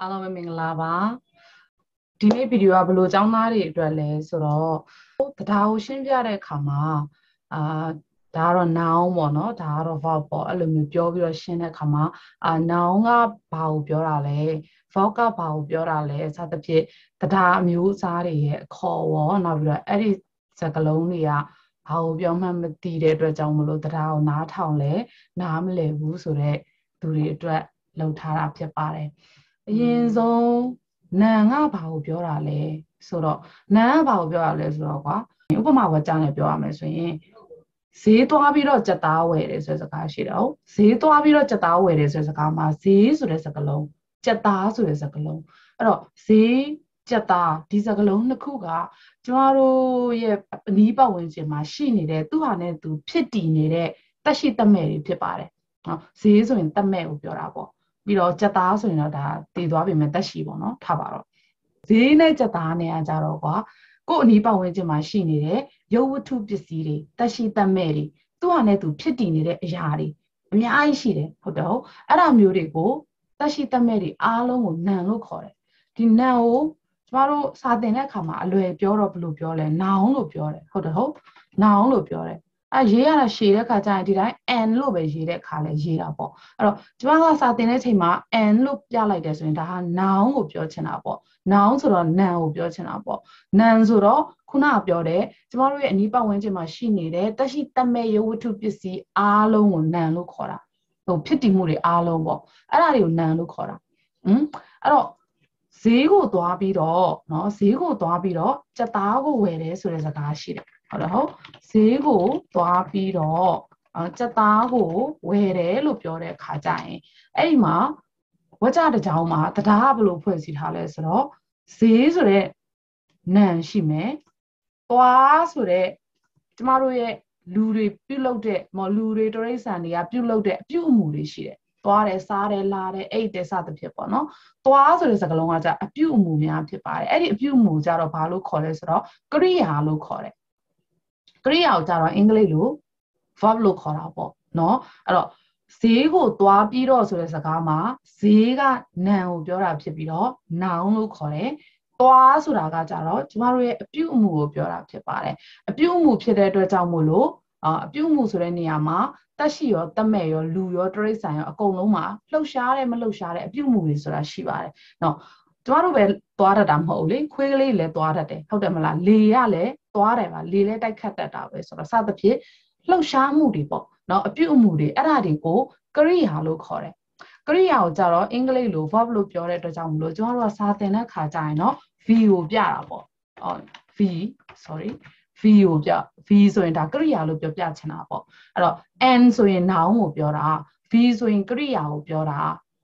အားလုံးပဲမင်္ဂလာပါဒီနေ့ဗီဒီယိုကဘယ်လိုចောင်းသားတွေအတွက်လဲဆိုတော့တရားကိုရှင်းပြတဲ့အခါမှာအာဒါကတော့ noun ပေါ့နော်ဒါကတော့ verb ပေါ့အဲ့လိုမျိုးပြောပြီးတော့ရှင်းတဲ့အခါမှာအာ noun ကဘာကိုပြောတာလဲ verb ကဘာကိုပြောတာလဲစသဖြင့်တရားအမျိုးအစားတွေရဲ့အခေါ်ရောနောက်ပြီးတော့အဲ့ဒီစကားလုံးတွေကဘာကိုပြောမှမသိတဲ့အတွက်ကြောင့်မလို့တရားကိုနားထောင်လဲနားမလည်ဘူးဆိုတော့သူတွေအတွက်လှုပ်ထားတာဖြစ်ပါတယ် အရင်ဆုံးနာငါဘာကိုပြောတာလဲဆိုတော့နာကဘာကိုပြောတာလဲဆိုတော့ကွာဥပမာဝကြနဲ့ပြောရမယ်ဆိုရင်ဈေးသွားပြီးတော့ကြက်သားဝယ်တယ်ဆိုတဲ့စကားရှိတယ်ဟုတ်ဈေးသွားပြီးတော့ကြက်သားဝယ်တယ်ဆိုတဲ့စကားမှာဈေးဆိုတဲ့စကားလုံးကြက်သားဆိုတဲ့စကားလုံးအဲ့တော့ဈေးကြက်သားဒီစကားလုံးနှစ်ခုကကျမတို့ရဲ့အနီးပတ်ဝန်းကျင်မှာရှိနေတဲ့သူ့ဟာနဲ့သူဖြစ်တည်နေတဲ့တက်ရှိတက်မဲ့တွေဖြစ်ပါတယ်နော်ဈေးဆိုရင်တက်မဲ့ကိုပြောတာပေါ့ ပြီးတော့ကြက်သားဆိုရင်တော့ဒါတည်သွားပြီမဲ့တက်ရှိပေါ့နော်ထားပါတော့ဈေးနဲ့ကြက်သားနဲ့ကကြတော့ကွာကို့အနီးပတ်ဝန်းကျင်မှာရှိနေတဲ့ရုပ်ဝတ္ထုပစ္စည်းတွေတက်ရှိတက်မဲ့တွေသူ့ဟာနဲ့သူဖြစ်တည်နေတဲ့အရာတွေအများကြီးရှိတယ်ဟုတ်တော့အဲ့ဒါမျိုးတွေကိုတက်ရှိတက်မဲ့တွေအားလုံးကိုနံလို့ခေါ်တယ်ဒီနံကိုကျမတို့စာသင်တဲ့အခါမှာအလွယ်ပြောတော့ဘယ်လိုပြောလဲနောင်လို့ပြောတယ်ဟုတ်တယ်ဟုတ်နောင်လို့ပြောတယ် အဲရေးရတာရှည်တဲ့ခါကျရင်ဒီတိုင်း n လို့ပဲရေးတဲ့ခါလဲရေးတာပေါ့အဲ့တော့ကျမကစာသင်တဲ့ချိန်မှာ n လို့ပြလိုက်တယ်ဆိုရင်ဒါဟာ noun ကိုပြောချင်တာပေါ့ noun ဆိုတော့ noun ကိုပြောချင်တာပေါ့ noun ဆိုတော့ခုနကပြောတဲ့ကျမတို့ရဲ့အနီးပတ်ဝန်းကျင်မှာရှိနေတဲ့တက်ရှိတက်မဲ့ရုပ်ဝတ္ထုပစ္စည်းအားလုံးကို noun လို့ခေါ်တာဟိုဖြစ်တည်မှုတွေအားလုံးပေါ့အဲ့ဒါတွေကို noun လို့ခေါ်တာဟမ်အဲ့တော့ဈေးကိုသွားပြီးတော့เนาะဈေးကိုသွားပြီးတော့စက်သားကိုဝယ်တယ်ဆိုတဲ့စကားရှိတယ် ဟုတ်တယ်ဟုတ်ဈေးကိုသွားပြီးတော့စက်သားကိုဝယ်တယ်လို့ပြောတဲ့အခါကျရင်အဲ့ဒီမှာဝကြတကြောင်မှာတရားဘယ်လိုဖွဲ့စည်းထားလဲဆိုတော့ဈေးဆိုတဲ့နံရှိမယ်သွားဆိုတဲ့ကျမတို့ရဲ့လူတွေပြုတ်လုတဲ့မော်လူတွေတရိษံတွေကပြုတ်လုတဲ့အပြုတ်အမူတွေရှိတယ်သွားတယ်စားတယ်လာတယ်အိတ်တယ်စသဖြင့်ပေါ့နော်သွားဆိုတဲ့စကားလုံးကじゃအပြုတ်အမူများဖြစ်ပါတယ်အဲ့ဒီအပြုတ်အမူကြတော့ဘာလို့ခေါ်လဲဆိုတော့ကရိယာလို့ခေါ်တယ် ကရိယာကိုကြတော့အင်္ဂလိပ်လို verb လို့ခေါ်တာပေါ့နော်အဲ့တော့ဈေးကိုသွားပြီးတော့ဆိုတဲ့စကားမှာဈေးကနံကိုပြောတာဖြစ်ပြီးတော့ noun လို့ခေါ်တယ်သွားဆိုတာကကြတော့ကျမတို့ရဲ့အပြုအမူကိုပြောတာဖြစ်ပါတယ်အပြုအမူဖြစ်တဲ့အတွက်ကြောင့်မို့လို့အပြုအမူဆိုတဲ့နေရာမှာတက်ရှိရောတက်မဲ့ရောလူရောတရိษံရောအကုန်လုံးမှာလှုပ်ရှားတယ်မလှုပ်ရှားတယ်အပြုအမူတွေဆိုတာရှိပါတယ်နော်ကျမတို့ပဲသွားတတ်တာမဟုတ်ဘူးလေခွေးကလေးလည်းသွားတတ်တယ်ဟုတ်တယ်မလားလေရလည်း သွားတယ်မှာလေလဲတိုက်ခတ်တတ်တာပဲဆိုတော့စသဖြင့်လှုပ်ရှားမှုတွေပေါ့နော်အပြုအမူတွေအဲ့ဒါတွေကိုကရိယာလို့ခေါ်တယ်ကရိယာကိုကြတော့အင်္ဂလိပ်လို verb လို့ပြောတဲ့အတွက်ကြောင့်မလို့ကျွန်တော်တို့ကစာသင်တဲ့ခါကျရင်တော့ v ကိုပြတာပေါ့အော် v sorry v ကိုပြ v ဆိုရင်ဒါကရိယာလို့ပြောပြချင်တာပေါ့အဲ့တော့ n ဆိုရင် noun ကိုပြောတာ v ဆိုရင်ကရိယာကိုပြောတာ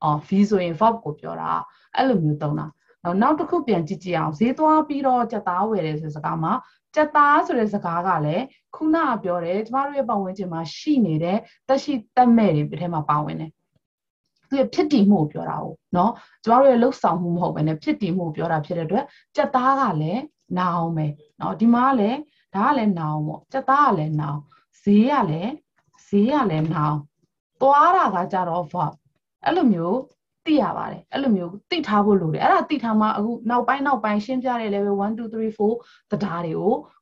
အော် v ဆိုရင် verb ကိုပြောတာအဲ့လိုမျိုးသုံးတာနောက်နောက်တစ်ခုပြန်ကြည့်ကြည့်အောင်ဈေးသွားပြီးတော့ကြက်သားဝယ်တယ်ဆိုစကားမှာ ကြက်သားဆိုတဲ့စကားကလည်းခုနကပြောတယ်ကျမတို့ရဲ့ပတ်ဝန်းကျင်မှာရှိနေတဲ့တက်ရှိတက်မဲ့တွေပြထဲမှာပါဝင်တယ်သူရဲ့ဖြစ်တည်မှုကိုပြောတာ哦เนาะကျမတို့ရဲ့လှုပ်ဆောင်မှုမဟုတ်ဘဲနဲ့ဖြစ်တည်မှုကိုပြောတာဖြစ်တဲ့အတွက်ကြက်သားကလည်းနာအောင်ပဲเนาะဒီမှာကလည်းဒါကလည်းနာအောင်ပေါ့ကြက်သားကလည်းနာအောင်ဈေးကလည်းဈေးကလည်းနာအောင်သွားတာကကြတော့ verb အဲ့လိုမျိုး သိရပါတယ်အဲ့လိုမျိုးသိထားဖို့လိုတယ်အဲ့ဒါသိထားမှအခုနောက်ပိုင်းနောက်ပိုင်းရှင်းပြတဲ့ level 1 2 3 4တရားတွေကို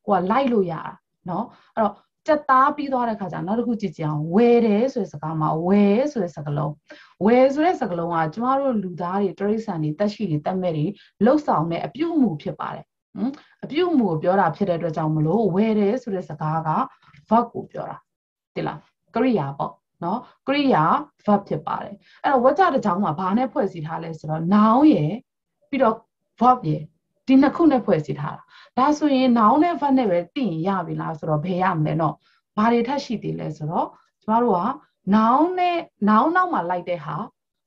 ကိုကလိုက်လို့ရတာเนาะအဲ့တော့စက်သားပြီးသွားတဲ့ခါကျနောက်တစ်ခုကြည့်ကြအောင်ဝယ်တယ်ဆိုတဲ့စကားမှာဝယ်ဆိုတဲ့စကားလုံးဝယ်ဆိုတဲ့စကားလုံးကကျမတို့လူသားတွေတရိษံတွေတက်ရှိတွေတက်မဲ့တွေလှုပ်ဆောင်တဲ့အပြုအမူဖြစ်ပါတယ်ဟမ်အပြုအမူကိုပြောတာဖြစ်တဲ့အတွက်ကြောင့်မလို့ဝယ်တယ်ဆိုတဲ့စကားက verb ကိုပြောတာတိလားကရိယာပေါ့ နော်ကရိယာ verb ဖြစ်ပါတယ်အဲ့တော့ဝကြတစ်ကြောင်းမှာဘာနဲ့ဖွဲ့စည်းထားလဲဆိုတော့ noun ရယ်ပြီးတော့ verb ရယ်ဒီနှစ်ခုနဲ့ဖွဲ့စည်းထားတာဒါဆိုရင် noun နဲ့ verb နဲ့ပဲသိရင်ရပြီလားဆိုတော့ဘယ်ရမလဲနော်ဘာတွေထပ်ရှိသေးလဲဆိုတော့ကျမတို့က noun နဲ့ noun နောက်မှာလိုက်တဲ့ဟာ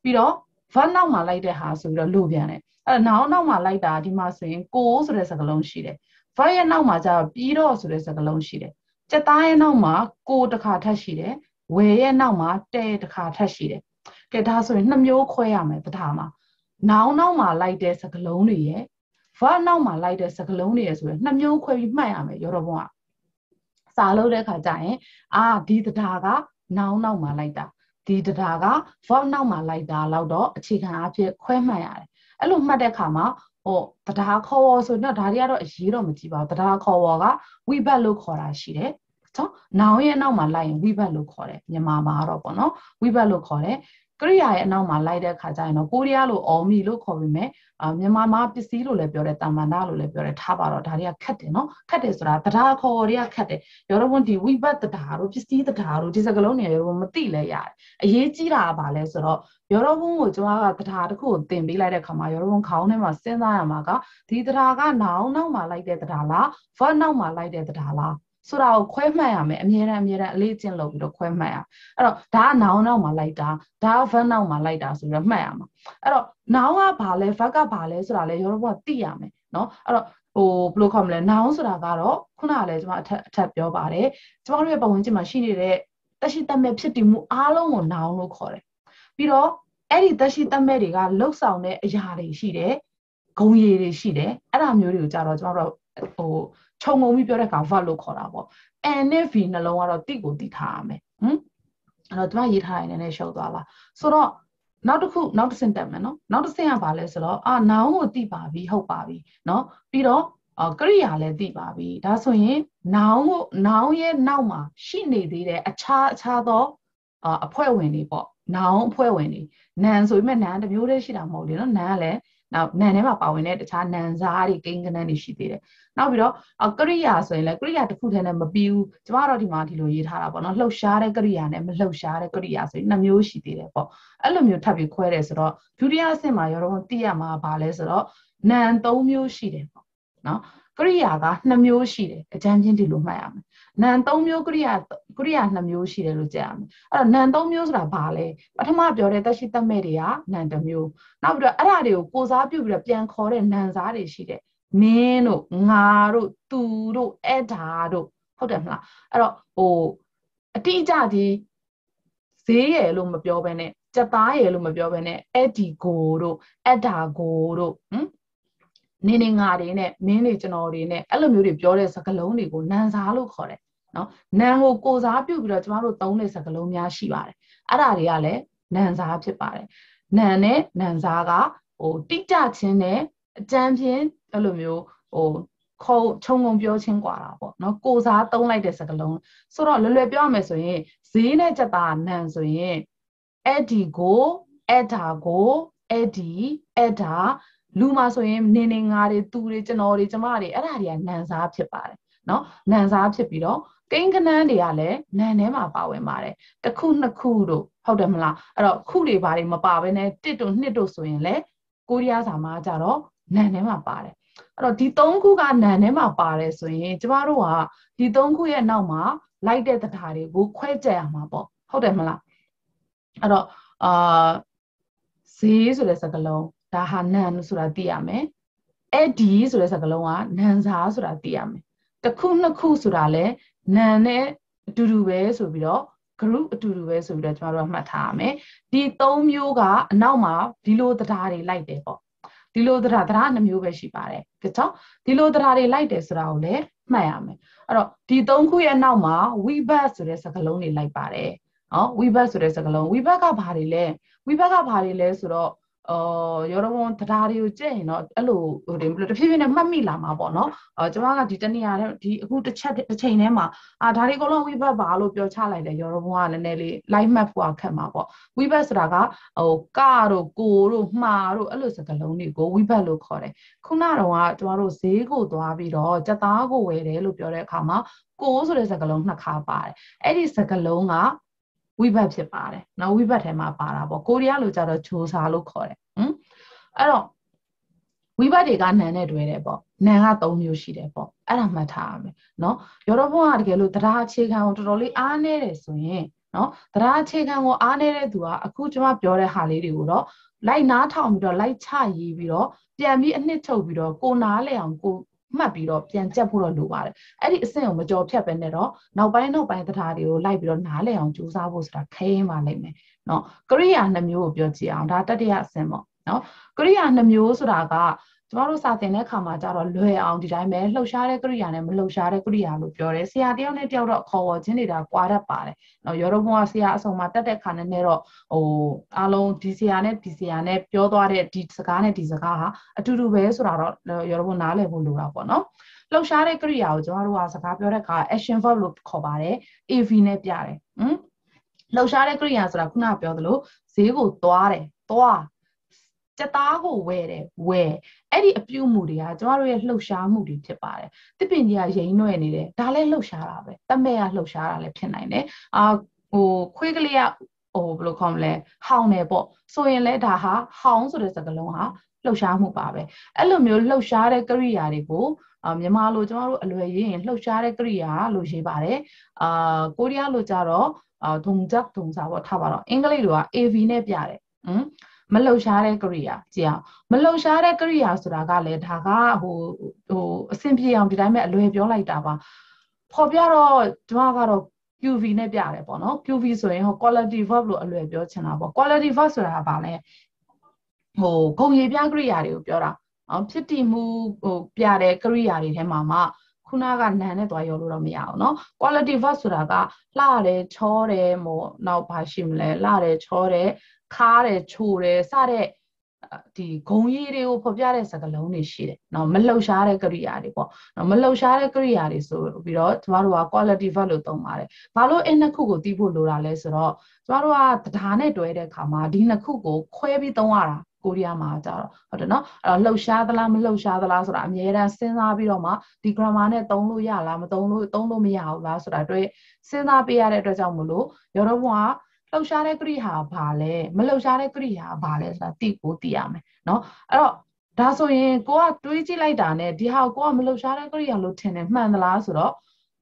ပြီးတော့ verb နောက်မှာလိုက်တဲ့ဟာဆိုပြီးတော့လိုပြန်တယ်အဲ့တော့ noun နောက်မှာလိုက်တာဒီမှာဆိုရင်ကိုဆိုတဲ့စကားလုံးရှိတယ် verb ရဲ့နောက်မှာကျတော့ပြီးတော့ဆိုတဲ့စကားလုံးရှိတယ်စက်သားရဲ့နောက်မှာကိုတစ်ခါထပ်ရှိတယ် ဝယ်ရဲ့နောက်မှာတဲတစ်ခါထပ်ရှိတယ်ကဲဒါဆိုရင်နှစ်မျိုးခွဲရမယ်တရားမှာနောင်နောက်မှာလိုက်တဲ့စကလုံးတွေရဲ့ verb နောက်မှာလိုက်တဲ့စကလုံးတွေရဲ့ဆိုရင်နှစ်မျိုးခွဲပြီးမှတ်ရမယ်ရောတော့ဘုံကစာလို့တဲ့ခါကျရင်အာဒီတရားကနောင်နောက်မှာလိုက်တာဒီတရားက verb နောက်မှာလိုက်တာလောက်တော့အခြေခံအဖြစ်ခွဲမှတ်ရတယ်အဲ့လိုမှတ်တဲ့အခါမှာဟိုတရားခေါ်ဝေါ်ဆိုတော့ဒါတွေကတော့အရေးတော့မကြည့်ပါဘူးတရားခေါ်ဝေါ်ကဝိဘတ်လို့ခေါ်တာရှိတယ် နော်နောင်ရဲ့နောက်မှာလိုက်ရင်ဝိဘတ်လို့ခေါ်တယ်မြန်မာမှာတော့ပေါ့နော်ဝိဘတ်လို့ခေါ်တယ်ကရိယာရဲ့အနောက်မှာလိုက်တဲ့ခါကျရင်တော့ကိုရီးယားလိုအော်မီလို့ခေါ်ပြီးမြဲအာမြန်မာမှာပစ္စည်းလို့လည်းပြောတယ်တာမန်နာလို့လည်းပြောတယ်ထားပါတော့ဒါတွေကခက်တယ်နော်ခက်တယ်ဆိုတာတရားခေါ်တွေကခက်တယ်ရောတော့ဒီဝိဘတ်တရားတို့ပစ္စည်းတရားတို့ဒီစကလုံးတွေရောမသိလဲရတယ်အရေးကြီးတာကဘာလဲဆိုတော့ရောတော့ဘုံကိုကျွန်တော်ကတရားတစ်ခုကိုသင်ပေးလိုက်တဲ့ခါမှာရောတော့ဘုံခေါင်းထဲမှာစဉ်းစားရမှာကဒီတရားကနောင်နောက်မှာလိုက်တဲ့တရားလား verb နောက်မှာလိုက်တဲ့တရားလား ဆိုတာကိုခွဲမှတ်ရမယ်အမြဲတမ်းအမြဲတမ်းအလေးကျင့်လုပ်ပြီးတော့ခွဲမှတ်ရအဲ့တော့ဒါကနောင်နောက်မှာလိုက်တာဒါက verb နောက်မှာလိုက်တာဆိုပြီးတော့မှတ်ရမှာအဲ့တော့နောင်ကဘာလဲ verb ကဘာလဲဆိုတာလေရောတော့သိရမယ်နော်အဲ့တော့ဟိုဘယ်လိုခေါ်မလဲနောင်ဆိုတာကတော့ခုနကလည်းကျွန်မအထက်အထက်ပြောပါတယ်ကျွန်တော်တို့ရဲ့ပတ်ဝန်းကျင်မှာရှိနေတဲ့တက်ရှိတက်မဲ့ဖြစ်တည်မှုအားလုံးကိုနောင်လို့ခေါ်တယ်ပြီးတော့အဲ့ဒီတက်ရှိတက်မဲ့တွေကလှုပ်ဆောင်တဲ့အရာတွေရှိတယ်ဂုံရည်တွေရှိတယ်အဲ့ဒါမျိုးတွေကိုကြတော့ကျွန်တော်တို့ဟို ခြုံငုံပြီးပြောတဲ့အခါ verb လို့ခေါ်တာပေါ့ n နဲ့ v နှလုံးကတော့တိကိုတိထားရမယ်ဟမ်အဲ့တော့ကျွန်မရေးထားရင်လည်းရှုပ်သွားလားဆိုတော့နောက်တစ်ခုနောက်တစ်ဆင့်တက်မယ်နော်နောက်တစ်ဆင့်ကဘာလဲဆိုတော့အာနောင်ကိုတိပါပြီဟုတ်ပါပြီနော်ပြီးတော့ကရိယာလည်းသိပါပြီဒါဆိုရင်နောင်ကိုနောင်ရဲ့နောက်မှာရှိနေသေးတဲ့အခြားအခြားသောအဖွဲ့ဝင်တွေပေါ့နောင်အဖွဲ့ဝင်တွေနန်ဆိုပေမဲ့နန်တစ်မျိုးတည်းရှိတာမဟုတ်လေနော်နန်ကလည်း နောက်နန်ထဲမှာပါဝင်တဲ့တခြားနန်စားတွေကိန်းကနန်းတွေရှိသေးတယ်နောက်ပြီးတော့ကရိယာဆိုရင်လည်းကရိယာတစ်ခုတည်းနဲ့မပြီးဘူးကျမတို့ဒီမှာဒီလိုရေးထားတာပေါ့နော်လှုပ်ရှားတဲ့ကရိယာနဲ့မလှုပ်ရှားတဲ့ကရိယာဆိုရင်နှစ်မျိုးရှိသေးတယ်ပေါ့အဲ့လိုမျိုးထပ်ပြီးခွဲတယ်ဆိုတော့ဒုတိယအဆင့်မှာရောတော့သိရမှာပါလဲဆိုတော့နန်၃မျိုးရှိတယ်ပေါ့နော် ကရိယာက2မျိုးရှိတယ်အကြမ်းချင်းဒီလိုမှတ်ရမယ်နန်3မျိုးကရိယာကရိယာ2မျိုးရှိတယ်လို့ကြားရမယ်အဲ့တော့နန်3မျိုးဆိုတာဘာလဲပထမပြောတဲ့တက်ရှိတက်မဲ့တွေကနန်1မျိုးနောက်ပြီးတော့အဲ့ဒါတွေကိုကိုစားပြုတ်ပြီးတော့ပြန်ခေါ်တဲ့နန်စားတွေရှိတယ်မင်းတို့ငါတို့သူတို့အဲ့ဒါတို့ဟုတ်တယ်မလားအဲ့တော့ဟိုအတိအကျဒီဈေးရယ်လို့မပြောဘဲနဲ့စက်သားရယ်လို့မပြောဘဲနဲ့အဲ့ဒီကိုတို့အဲ့ဒါကိုတို့ဟမ် နေနေငါတွေနဲ့မင်းတွေကျွန်တော်တွေနဲ့အဲ့လိုမျိုးတွေပြောတဲ့စကားလုံးတွေကိုနန်စားလို့ခေါ်တယ်နော်နန်ကိုကိုစားပြုတ်ပြီးတော့ကျမတို့သုံးတဲ့စကားလုံးများရှိပါတယ်အဲ့ဒါတွေကလည်းနန်စားဖြစ်ပါတယ်နန်နဲ့နန်စားကဟိုတိကျခြင်းနဲ့အကြမ်းဖြင့်အဲ့လိုမျိုးဟိုခုံခြုံငုံပြောချင်းกว่าတာပေါ့နော်ကိုစားသုံးလိုက်တဲ့စကားလုံးဆိုတော့လွယ်လွယ်ပြောရမယ်ဆိုရင်ဈေးနဲ့ကြက်သားနန်ဆိုရင်အဲ့ဒီကိုအဲ့ဒါကိုအဲ့ဒီအဲ့ဒါ လူမှာဆိုရင်နေနေငါတွေသူတွေကျွန်တော်တွေကျမတွေအဲ့ဒါတွေကနန်စားဖြစ်ပါတယ်နော်နန်စားဖြစ်ပြီးတော့ကိန်းကနန်းတွေကလည်းနန်ထဲမှာပါဝင်ပါတယ်တစ်ခုနှစ်ခုတို့ဟုတ်တယ်မလားအဲ့တော့ခုတွေဘာတွေမပါဘဲနဲ့တစ်တို့နှစ်တို့ဆိုရင်လည်းကိုရီးယားစာမှာကြတော့နန်ထဲမှာပါတယ်အဲ့တော့ဒီ၃ခုကနန်ထဲမှာပါတယ်ဆိုရင်ကျမတို့ကဒီ၃ခုရဲ့နောက်မှာလိုက်တဲ့တရားတွေကိုခွဲကြက်ရမှာပေါ့ဟုတ်တယ်မလားအဲ့တော့အာဈေးဆိုတဲ့စကားလုံး ဒါဟာနန်ဆိုတာသိရမယ်အဲ့ဒီဆိုတဲ့စကားလုံးကနန်စားဆိုတာသိရမယ်တစ်ခုနှစ်ခုဆိုတာလဲနန်နဲ့အတူတူပဲဆိုပြီးတော့ group အတူတူပဲဆိုပြီးတော့ကျွန်တော်တို့မှတ်ထားရမယ်ဒီ၃မျိုးကအနောက်မှာဒီလိုတရားတွေလိုက်တယ်ပေါ့ဒီလိုတရားတရားနှမျိုးပဲရှိပါတယ်ကြည့်တော့ဒီလိုတရားတွေလိုက်တယ်ဆိုတာကိုလည်းမှတ်ရမယ်အဲ့တော့ဒီ၃ခုရဲ့နောက်မှာ we back ဆိုတဲ့စကားလုံးတွေလိုက်ပါတယ်နော် we back ဆိုတဲ့စကားလုံး we back ကဘာတွေလဲ we back ကဘာတွေလဲဆိုတော့ အော်ရောတော့တရားတွေကိုကြည့်ရင်တော့အဲ့လိုဟိုတင်ဘယ်လိုတဖြည်းဖြည်းနဲ့မှတ်မိလာမှာပေါ့နော်အော်ကျွန်မကဒီတနေ့ရတဲ့ဒီအခုတစ်ချက်တစ်ချိန်ထဲမှာအာဒါတွေအကုန်လုံးဝိဘတ်ပါလို့ပြောချလိုက်တယ်ရောတော့ဘုံကလည်းနည်းနည်းလေး live map ဖို့ခက်မှာပေါ့ဝိဘတ်ဆိုတာကဟိုကတို့ကိုတို့မှားတို့အဲ့လိုစကားလုံးတွေကိုဝိဘတ်လို့ခေါ်တယ်ခုနတော့ကကျမတို့ဈေးကိုသွားပြီးတော့စက်သားကိုဝယ်တယ်လို့ပြောတဲ့အခါမှာကိုဆိုတဲ့စကားလုံးနှစ်ခါပါတယ်အဲ့ဒီစကားလုံးက ဝိဘတ်ဖြစ်ပါတယ်နော်ဝိဘတ်ထဲမှာပါတာပေါ့ကိုရီးယားလိုကြတော့ဂျိုစာလို့ခေါ်တယ်ဟမ်အဲ့တော့ဝိဘတ်တွေကနန်နဲ့တွဲတယ်ပေါ့နန်က၃မျိုးရှိတယ်ပေါ့အဲ့ဒါမှတ်ထားရမယ်နော်ရောတော့ဘုံကတကယ်လို့တရားအခြေခံကိုတော်တော်လေးအားနေတယ်ဆိုရင်နော်တရားအခြေခံကိုအားနေတဲ့သူကအခုကျွန်မပြောတဲ့ဟာလေးတွေကိုတော့လိုက်နားထောင်ပြီးတော့လိုက်ချရေးပြီးတော့ပြန်ပြီးအနှစ်ချုပ်ပြီးတော့ကိုနားလဲအောင်ကို မှတ်ပြီးတော့ပြန်ကြက်ဖို့တော့လိုပါတယ်အဲ့ဒီအဆင့်ကိုမကြော်ဖြတ်ပဲနဲ့တော့နောက်ပိုင်းနောက်ပိုင်းတရားတွေကိုလိုက်ပြီးတော့နားလဲအောင်ကြိုးစားဖို့ဆိုတာခဲရင်ပါလိမ့်မယ်နော်ကရိယာနှမျိုးကိုပြောကြည့်အောင်ဒါတတိယအဆင့်ပေါ့နော်ကရိယာနှမျိုးဆိုတာက ကျမတို့စာသင်တဲ့အခါမှာကျတော့လွယ်အောင်ဒီတိုင်းပဲလှုပ်ရှားတဲ့ကရိယာနဲ့မလှုပ်ရှားတဲ့ကရိယာလို့ပြောတယ်ဆရာတယောက်နဲ့တယောက်တော့ခေါ်ဝေါ်ခြင်းနေတာကွာတတ်ပါတယ်နော်ရောတော့ဘုံကဆရာအစုံမှာတက်တဲ့ခါနဲ့နဲ့တော့ဟိုအားလုံးဒီဆရာနဲ့ဒီဆရာနဲ့ပြောသွားတဲ့ဒီစကားနဲ့ဒီစကားဟာအတူတူပဲဆိုတာတော့ရောတော့ဘုံနားလည်ဖို့လိုတာပေါ့နော်လှုပ်ရှားတဲ့ကရိယာကိုကျမတို့ကစကားပြောတဲ့အခါ action verb လို့ခေါ်ပါတယ် AV နဲ့ပြတယ်ဟမ်လှုပ်ရှားတဲ့ကရိယာဆိုတာခုနကပြောသလိုဈေးကိုသွားတယ်သွား စက်သားကိုဝယ်တယ်ဝယ်အဲ့ဒီအပြုမှုတွေကကျမတို့ရဲ့လှုပ်ရှားမှုတွေဖြစ်ပါတယ်တစ်ပင်ကြီးကရိမ့်နှွဲ့နေတယ်ဒါလည်းလှုပ်ရှားတာပဲတမဲ့ကလှုပ်ရှားတာလည်းဖြစ်နိုင်တယ်အာဟိုခွေးကလေးကဟိုဘယ်လိုခေါ်မလဲဟောင်းတယ်ပေါ့ဆိုရင်လည်းဒါဟာဟောင်းဆိုတဲ့စကားလုံးဟာလှုပ်ရှားမှုပါပဲအဲ့လိုမျိုးလှုပ်ရှားတဲ့ကရိယာတွေကိုအာမြန်မာလိုကျမတို့အလွယ်ရင်းလှုပ်ရှားတဲ့ကရိယာလို့ရေးပါတယ်အာကိုရီးယားလိုကြတော့အာဒုံဂျက်ဒုံစာပေါ့ထားပါတော့အင်္ဂလိပ်လိုက AV နဲ့ပြတယ်ဟမ် မလှုပ်ရှားတဲ့ကရိယာကြည့်အောင်မလှုပ်ရှားတဲ့ကရိယာဆိုတာကလည်းဒါကဟိုဟိုအဆင်ပြေအောင်ဒီတိုင်းပဲအလွယ်ပြောလိုက်တာပါဖော်ပြတော့ဒီမှာကတော့ QV နဲ့ပြတယ်ပေါ့နော် QV ဆိုရင်ဟို quality verb လို့အလွယ်ပြောချင်တာပေါ့ quality verb ဆိုတာကဘာလဲဟိုဂုံရည်ပြကရိယာတွေကိုပြောတာနော်ဖြစ်တည်မှုဟိုပြတဲ့ကရိယာတွေထဲမှာမှခုနကနန်နဲ့သွားရောလို့တော့မရအောင်เนาะ quality verb ဆိုတာကလှတယ်ချောတယ်မို့နောက်ဘာရှိမလဲလှတယ်ချောတယ် ခါတယ်ချိုတယ်စတဲ့ဒီဂုံရည်တွေကိုဖော်ပြတဲ့စကားလုံးတွေရှိတယ်။နော်မလှုပ်ရှားတဲ့ကရိယာတွေပေါ့။နော်မလှုပ်ရှားတဲ့ကရိယာတွေဆိုပြီးတော့ကျမတို့က quality verb လို့သုံးပါတယ်။ဘာလို့အဲ့နှစ်ခုကိုသိဖို့လိုတာလဲဆိုတော့ကျမတို့ကတရားနဲ့တွဲတဲ့အခါမှာဒီနှစ်ခုကိုခွဲပြီးသုံးရတာကိုရီးယားမှာကြတော့ဟုတ်တယ်နော်အဲ့တော့လှုပ်ရှားသလားမလှုပ်ရှားသလားဆိုတာအများအားစဉ်းစားပြီးတော့မှဒီ grammar နဲ့သုံးလို့ရလားမသုံးလို့သုံးလို့မရဘူးလားဆိုတာတွေ့စဉ်းစားပေးရတဲ့အတွက်ကြောင့်မလို့ရောတော့ဘုံက လှုပ်ရှားတဲ့ကရိယာဘာလဲမလှုပ်ရှားတဲ့ကရိယာဘာလဲဆိုတာသိကိုသိရမယ်နော်အဲ့တော့ဒါဆိုရင်ကိုကတွေးကြည့်လိုက်တာနဲ့ဒီဟာကိုကမလှုပ်ရှားတဲ့ကရိယာလို့ထင်တယ်မှန်သလားဆိုတော့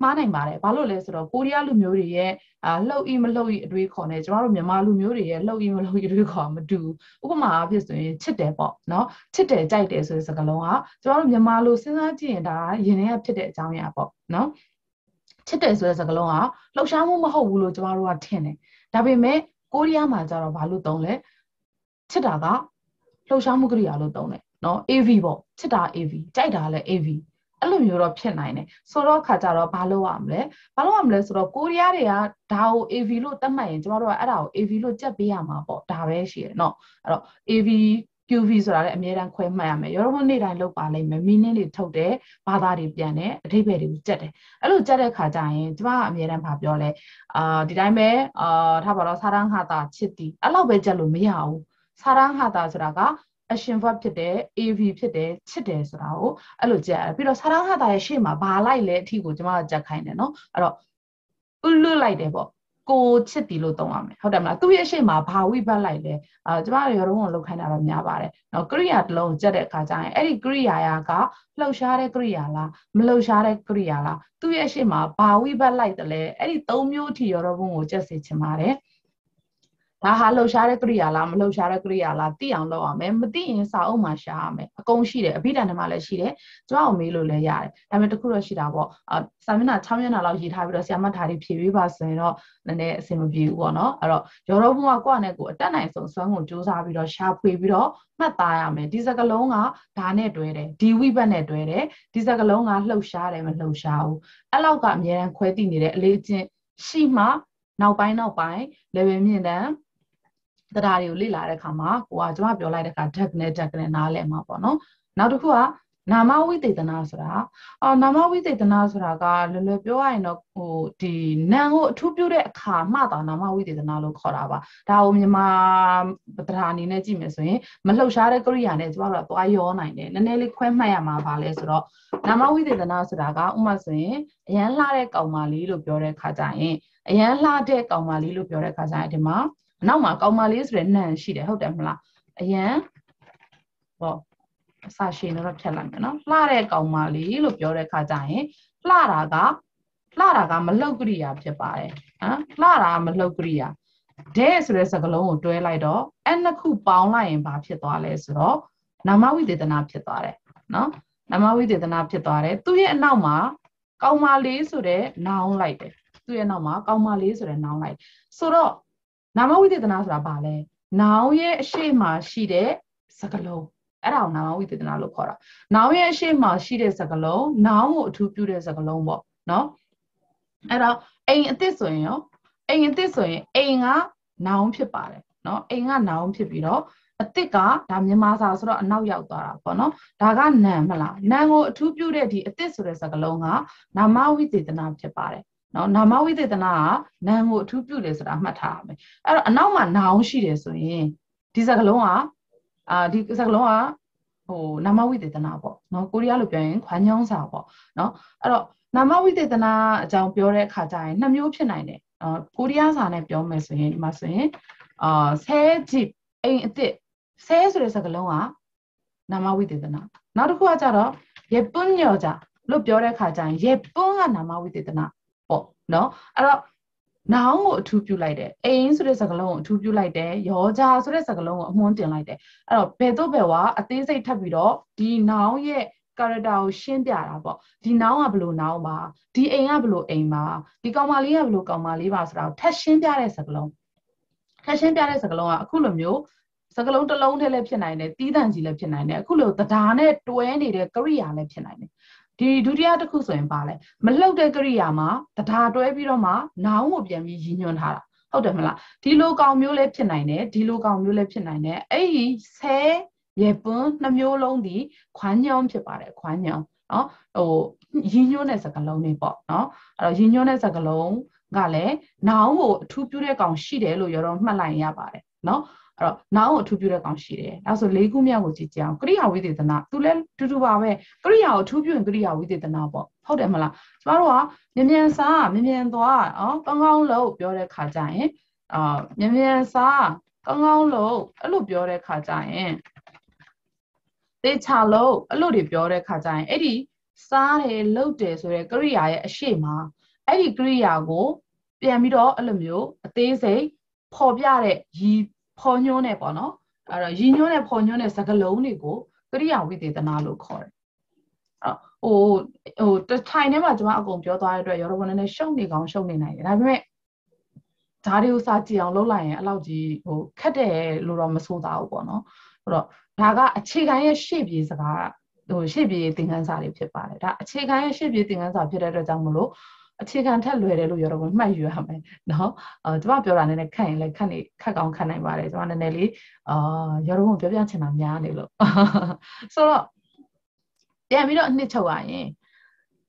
မှားနိုင်ပါတယ်ဘာလို့လဲဆိုတော့ကိုရီးယားလူမျိုးတွေရဲ့အာလှုပ်ဤမလှုပ်ဤအတွေးခေါ်နေကျမတို့မြန်မာလူမျိုးတွေရဲ့လှုပ်ဤမလှုပ်ဤအတွေးခေါ်မတူဥပမာအဖြစ်ဆိုရင်ချစ်တယ်ပေါ့နော်ချစ်တယ်ကြိုက်တယ်ဆိုတဲ့စကားလုံးကကျမတို့မြန်မာလူစဉ်းစားကြည့်ရင်ဒါရင်ထဲကဖြစ်တဲ့အကြောင်းအရာပေါ့နော်ချစ်တယ်ဆိုတဲ့စကားလုံးကလှုပ်ရှားမှုမဟုတ်ဘူးလို့ကျမတို့ကထင်တယ် ဒါပေမဲ့ကိုရီးယားမှာကျတော့ဘာလို့သုံးလဲချစ်တာကလှုပ်ရှားမှုကရိယာလို့သုံးတယ်နော် AV ပေါ့ချစ်တာ AV ကြိုက်တာလည်း AV အဲ့လိုမျိုးတော့ဖြစ်နိုင်တယ်ဆိုတော့ခါကြတော့ဘာလုပ်ရမလဲဘာလုပ်ရမလဲဆိုတော့ကိုရီးယားတွေကဒါကို AV လို့သတ်မှတ်ရင်ကျမတို့ကအဲ့ဒါကို AV လို့ကြက်ပေးရမှာပေါ့ဒါပဲရှိရယ်နော်အဲ့တော့ AV QV ဆိုတာလည်းအမြဲတမ်းခွဲမှတ်ရမယ်ရောတော့နေ့တိုင်းလုပ်ပါလိမ့်မယ် meaning တွေထုတ်တယ်ဘာသာတွေပြန်တယ်အထိပ္ပယ်တွေကိုကြက်တယ်အဲ့လိုကြက်တဲ့ခါကျရင်ကျမကအမြဲတမ်းဗာပြောလဲအာဒီတိုင်းပဲအာထားပါတော့စာရန်ဟာတာချစ်တီအဲ့လောက်ပဲကြက်လို့မရဘူးစာရန်ဟာတာဆိုတာက action verb ဖြစ်တယ် AV ဖြစ်တယ်ချစ်တယ်ဆိုတာကိုအဲ့လိုကြက်ပြီးတော့စာရန်ဟာတာရဲ့ရှေ့မှာဘာလိုက်လဲအထီကိုကျမကကြက်ခိုင်းတယ်နော်အဲ့တော့ဥလွတ်လိုက်တယ်ပေါ့ ကိုချစ်တီလို့သုံးရမယ်ဟုတ်တယ်မလားသူ့ရဲ့ရှေ့မှာဘာဝိဘတ်လိုက်လဲအာကျမတို့ရောတော့လောက်ခိုင်းတာတော့များပါတယ်နော်ကရိယာတစ်လုံးကြက်တဲ့အခါကျရင်အဲ့ဒီကရိယာယာကလှုပ်ရှားတဲ့ကရိယာလားမလှုပ်ရှားတဲ့ကရိယာလားသူ့ရဲ့ရှေ့မှာဘာဝိဘတ်လိုက်တယ်လဲအဲ့ဒီ၃မျိုးအထိရောတော့ဘုံကိုကြက်စေချင်ပါတယ် ဒါဟာလှုပ်ရှားတဲ့ကရိယာလားမလှုပ်ရှားတဲ့ကရိယာလားသိအောင်လုပ်ရမယ်မသိရင်စာအုပ်မှာရှာရမယ်အကုန်ရှိတယ်အဘိဓမ္မာလည်းရှိတယ်ကျမကိုမေးလို့လည်းရတယ်ဒါပေမဲ့တခုတော့ရှိတာပေါ့အစာမျက်နှာ6မျက်နှာလောက်ရေးထားပြီးတော့ဆရာမထားတွေဖြည့်ပေးပါဆိုရင်တော့နည်းနည်းအဆင်မပြေဘူးပေါ့နော်အဲ့တော့ရောတော့ဘုံကကိုယ့်အနေကိုအတက်နိုင်ဆုံးစွမ်းကိုစူးစမ်းပြီးတော့ရှာဖွေပြီးတော့မှတ်သားရမယ်ဒီစကလုံးကဒါနဲ့တွဲတယ်ဒီဝိဘတ်နဲ့တွဲတယ်ဒီစကလုံးကလှုပ်ရှားတယ်မလှုပ်ရှားဘူးအဲ့လောက်ကအများအားခွဲသိနေတဲ့အလေးချင်းရှိမှနောက်ပိုင်းနောက်ပိုင်း level မြင့်တန်း တရားတွေကိုလေ့လာတဲ့အခါမှာကိုကကျွန်မပြောလိုက်တဲ့အခါ deck နဲ့ deck နဲ့နားလည်မှာပေါ့နော်နောက်တစ်ခုကနာမဝိသေသနာဆိုတာအော်နာမဝိသေသနာဆိုတာကလွယ်လွယ်ပြောရရင်တော့ဟိုဒီနာမ်ကိုအထူးပြုတဲ့အခါမှသာနာမဝိသေသနာလို့ခေါ်တာပါဒါကိုမြန်မာတရားအနေနဲ့ကြည့်မယ်ဆိုရင်မလှုပ်ရှားတဲ့ကရိယာနဲ့ကျမတို့ကသွားရောနိုင်တယ်နည်းနည်းလေးခွဲမှတ်ရမှာပါလဲဆိုတော့နာမဝိသေသနာဆိုတာကဥမာဆိုရင်အရန်လှတဲ့ကောင်မလေးလို့ပြောတဲ့အခါကျရင်အရန်လှတဲ့ကောင်မလေးလို့ပြောတဲ့အခါကျရင်ဒီမှာ နောက်မှာကောင်မလေးဆိုတဲ့နံရှိတယ်ဟုတ်တယ်မလားအရန်ဟောအစာရှင်တော့ဖြတ်လိုက်မယ်နော်လှတဲ့ကောင်မလေးလို့ပြောတဲ့ခါကျရင်လှတာကလှတာကမလုတ်ကရိယာဖြစ်ပါတယ်ဟမ်လှတာမလုတ်ကရိယာတဲ့ဆိုတဲ့စကားလုံးကိုတွဲလိုက်တော့အဲ့နှစ်ခုပေါင်းလိုက်ရင်ဘာဖြစ်သွားလဲဆိုတော့နာမဝိသေသနာဖြစ်သွားတယ်နော်နာမဝိသေသနာဖြစ်သွားတယ်သူ့ရဲ့အနောက်မှာကောင်မလေးဆိုတဲ့နောင်လိုက်တယ်သူ့ရဲ့နောက်မှာကောင်မလေးဆိုတဲ့နောင်လိုက်ဆိုတော့ နာမဝိသေသနာဆိုတာဘာလဲနောင်ရဲ့အရှိမရှိတဲ့စကလုံးအဲ့ဒါကိုနာမဝိသေသနာလို့ခေါ်တာနောင်ရဲ့အရှိမှရှိတဲ့စကားလုံးနောင်ကိုအထူးပြုတဲ့စကားလုံးပေါ့နော်အဲ့တော့အိမ်အစ်စ်ဆိုရင်ရောအိမ်အစ်စ်ဆိုရင်အိမ်ကနောင်ဖြစ်ပါတယ်နော်အိမ်ကနောင်ဖြစ်ပြီးတော့အစ်စ်ကဒါမြန်မာစာဆိုတော့အနောက်ရောက်သွားတာပေါ့နော်ဒါကနံမလားနံကိုအထူးပြုတဲ့ဒီအစ်စ်ဆိုတဲ့စကားလုံးကနာမဝိသေသနာဖြစ်ပါတယ် နော်နာမဝိသေသနာကနာမ်ကိုအထူးပြုတယ်ဆိုတာမှတ်ထားရမယ်အဲ့တော့အနောက်မှာနောင်ရှိတယ်ဆိုရင်ဒီစကားလုံးကအာဒီစကားလုံးကဟိုနာမဝိသေသနာပေါ့နော်ကိုရီးယားလိုပြောရင်ခွမ်းညောင်းစာပေါ့နော်အဲ့တော့နာမဝိသေသနာအကြောင်းပြောတဲ့အခါကျရင်နှစ်မျိုးဖြစ်နိုင်တယ်အာကိုရီးယားစာနဲ့ပြောမယ်ဆိုရင်ဒီမှာဆိုရင်အာဆဲဂျစ်အိမ်အစ်စ်ဆဲဆိုတဲ့စကားလုံးကနာမဝိသေသနာနောက်တစ်ခုကကြတော့ယေပွန်ညောကြလို့ပြောတဲ့အခါကျရင်ယေပွန်ကနာမဝိသေသနာ ပေါ့နော်အဲ့တော့နောင်ကိုအထူးပြုလိုက်တယ်အိမ်ဆိုတဲ့စကားလုံးကိုအထူးပြုလိုက်တယ်ယောဂျာဆိုတဲ့စကားလုံးကိုအမွှန်းတင်လိုက်တယ်အဲ့တော့ဘယ်တော့ဘယ်ဝါအသေးစိတ်ထပ်ပြီးတော့ဒီနောင်ရဲ့ character ကိုရှင်းပြတာပေါ့ဒီနောင်ကဘလို့နောင်ပါဒီအိမ်ကဘလို့အိမ်ပါဒီကောင်မလေးကဘလို့ကောင်မလေးပါဆိုတာကိုထပ်ရှင်းပြတဲ့စကားလုံးထပ်ရှင်းပြတဲ့စကားလုံးကအခုလိုမျိုးစကလုံးတစ်လုံးတည်းလည်းဖြစ်နိုင်တယ်တီးတန့်ကြီးလည်းဖြစ်နိုင်တယ်အခုလိုတရားနဲ့တွဲနေတဲ့ကရိယာလည်းဖြစ်နိုင်တယ် ဒီဒုတိယတစ်ခုဆိုရင်ပါလဲမလှုပ်တဲ့ကရိယာမှာတရားတွဲပြီးတော့မှနောင်ကိုပြန်ပြီးရည်ညွှန်းထားတာဟုတ်တယ်မလားဒီလိုကောင်မျိုးလည်းဖြစ်နိုင်တယ်ဒီလိုကောင်မျိုးလည်းဖြစ်နိုင်တယ်အဲ့ဒီဆဲရေပွန်းနှမျိုးလုံးဒီခွမ်းညောင်းဖြစ်ပါတယ်ခွမ်းညောင်းနော်ဟိုရည်ညွှန်းတဲ့စကားလုံးတွေပေါ့နော်အဲ့တော့ရည်ညွှန်းတဲ့စကားလုံးကလည်းနောင်ကိုအထူးပြုတဲ့ကောင်ရှိတယ်လို့ရောတော့မှတ်လိုက်ရပါတယ်နော် အဲ့တော့နောင်ကိုအထူးပြုတဲ့ကောင်ရှိတယ်အဲဆိုလေးခုမြောက်ကိုကြည့်ကြအောင်ကရိယာဝိသေသနာသူလည်းတူတူပါပဲကရိယာကိုအထူးပြုရင်ကရိယာဝိသေသနာပေါ့ဟုတ်တယ်မလားကျမတို့ကမြ мян စားမြ мян သွားအော်ကောင်းကောင်းလို့ပြောတဲ့ခါကျရင်အာမြ мян စားကောင်းကောင်းလို့အဲ့လိုပြောတဲ့ခါကျရင်သေချာလို့အဲ့လိုတွေပြောတဲ့ခါကျရင်အဲ့ဒီစားတယ်လှုပ်တယ်ဆိုတဲ့ကရိယာရဲ့အရှိမအဲ့ဒီကရိယာကို ပြန်ပြီးတော့အဲ့လိုမျိုးအသေးစိတ်ပေါ်ပြတဲ့ရည် ဖော်ညွှန်းတဲ့ပေါ့နော်အဲ့တော့ရည်ညွှန်းတဲ့ဖော်ညွှန်းတဲ့စကားလုံးတွေကိုကရိယာဝိသေသနာလို့ခေါ်တယ်အဲ့ဟိုဟိုတထိုင်ထဲမှာကျွန်မအကုန်ပြောသွားတဲ့အတွက်ရောတော့နည်းနည်းရှုံနေကောင်းရှုံနေနိုင်တယ်ဒါပေမဲ့ဓာတ်တွေကိုစာကြည့်အောင်လုပ်လိုက်ရင်အဲ့လောက်ကြီးဟိုခက်တယ်လို့တော့မဆိုသားဘူးပေါ့နော်အဲ့တော့ဒါကအခြေခံရဲ့ရှေ့ပြေစကားဟိုရှေ့ပြေသင်ခန်းစာတွေဖြစ်ပါတယ်ဒါအခြေခံရဲ့ရှေ့ပြေသင်ခန်းစာဖြစ်တဲ့အတွက်ကြောင့်မလို့ အခြေခံထက်လွယ်တယ်လို့ရောတော့မှတ်ယူရမယ်နော်အာကျွန်မပြောတာနည်းနည်းခက်ရင်လည်းခက်နေခက်ကောင်းခက်နိုင်ပါတယ်ကျွန်မနည်းနည်းလေးအာရောတော့ပြောပြချင်တာများနေလို့ဆိုတော့ပြန်ပြီးတော့အနှစ်ချုပ်ရရင်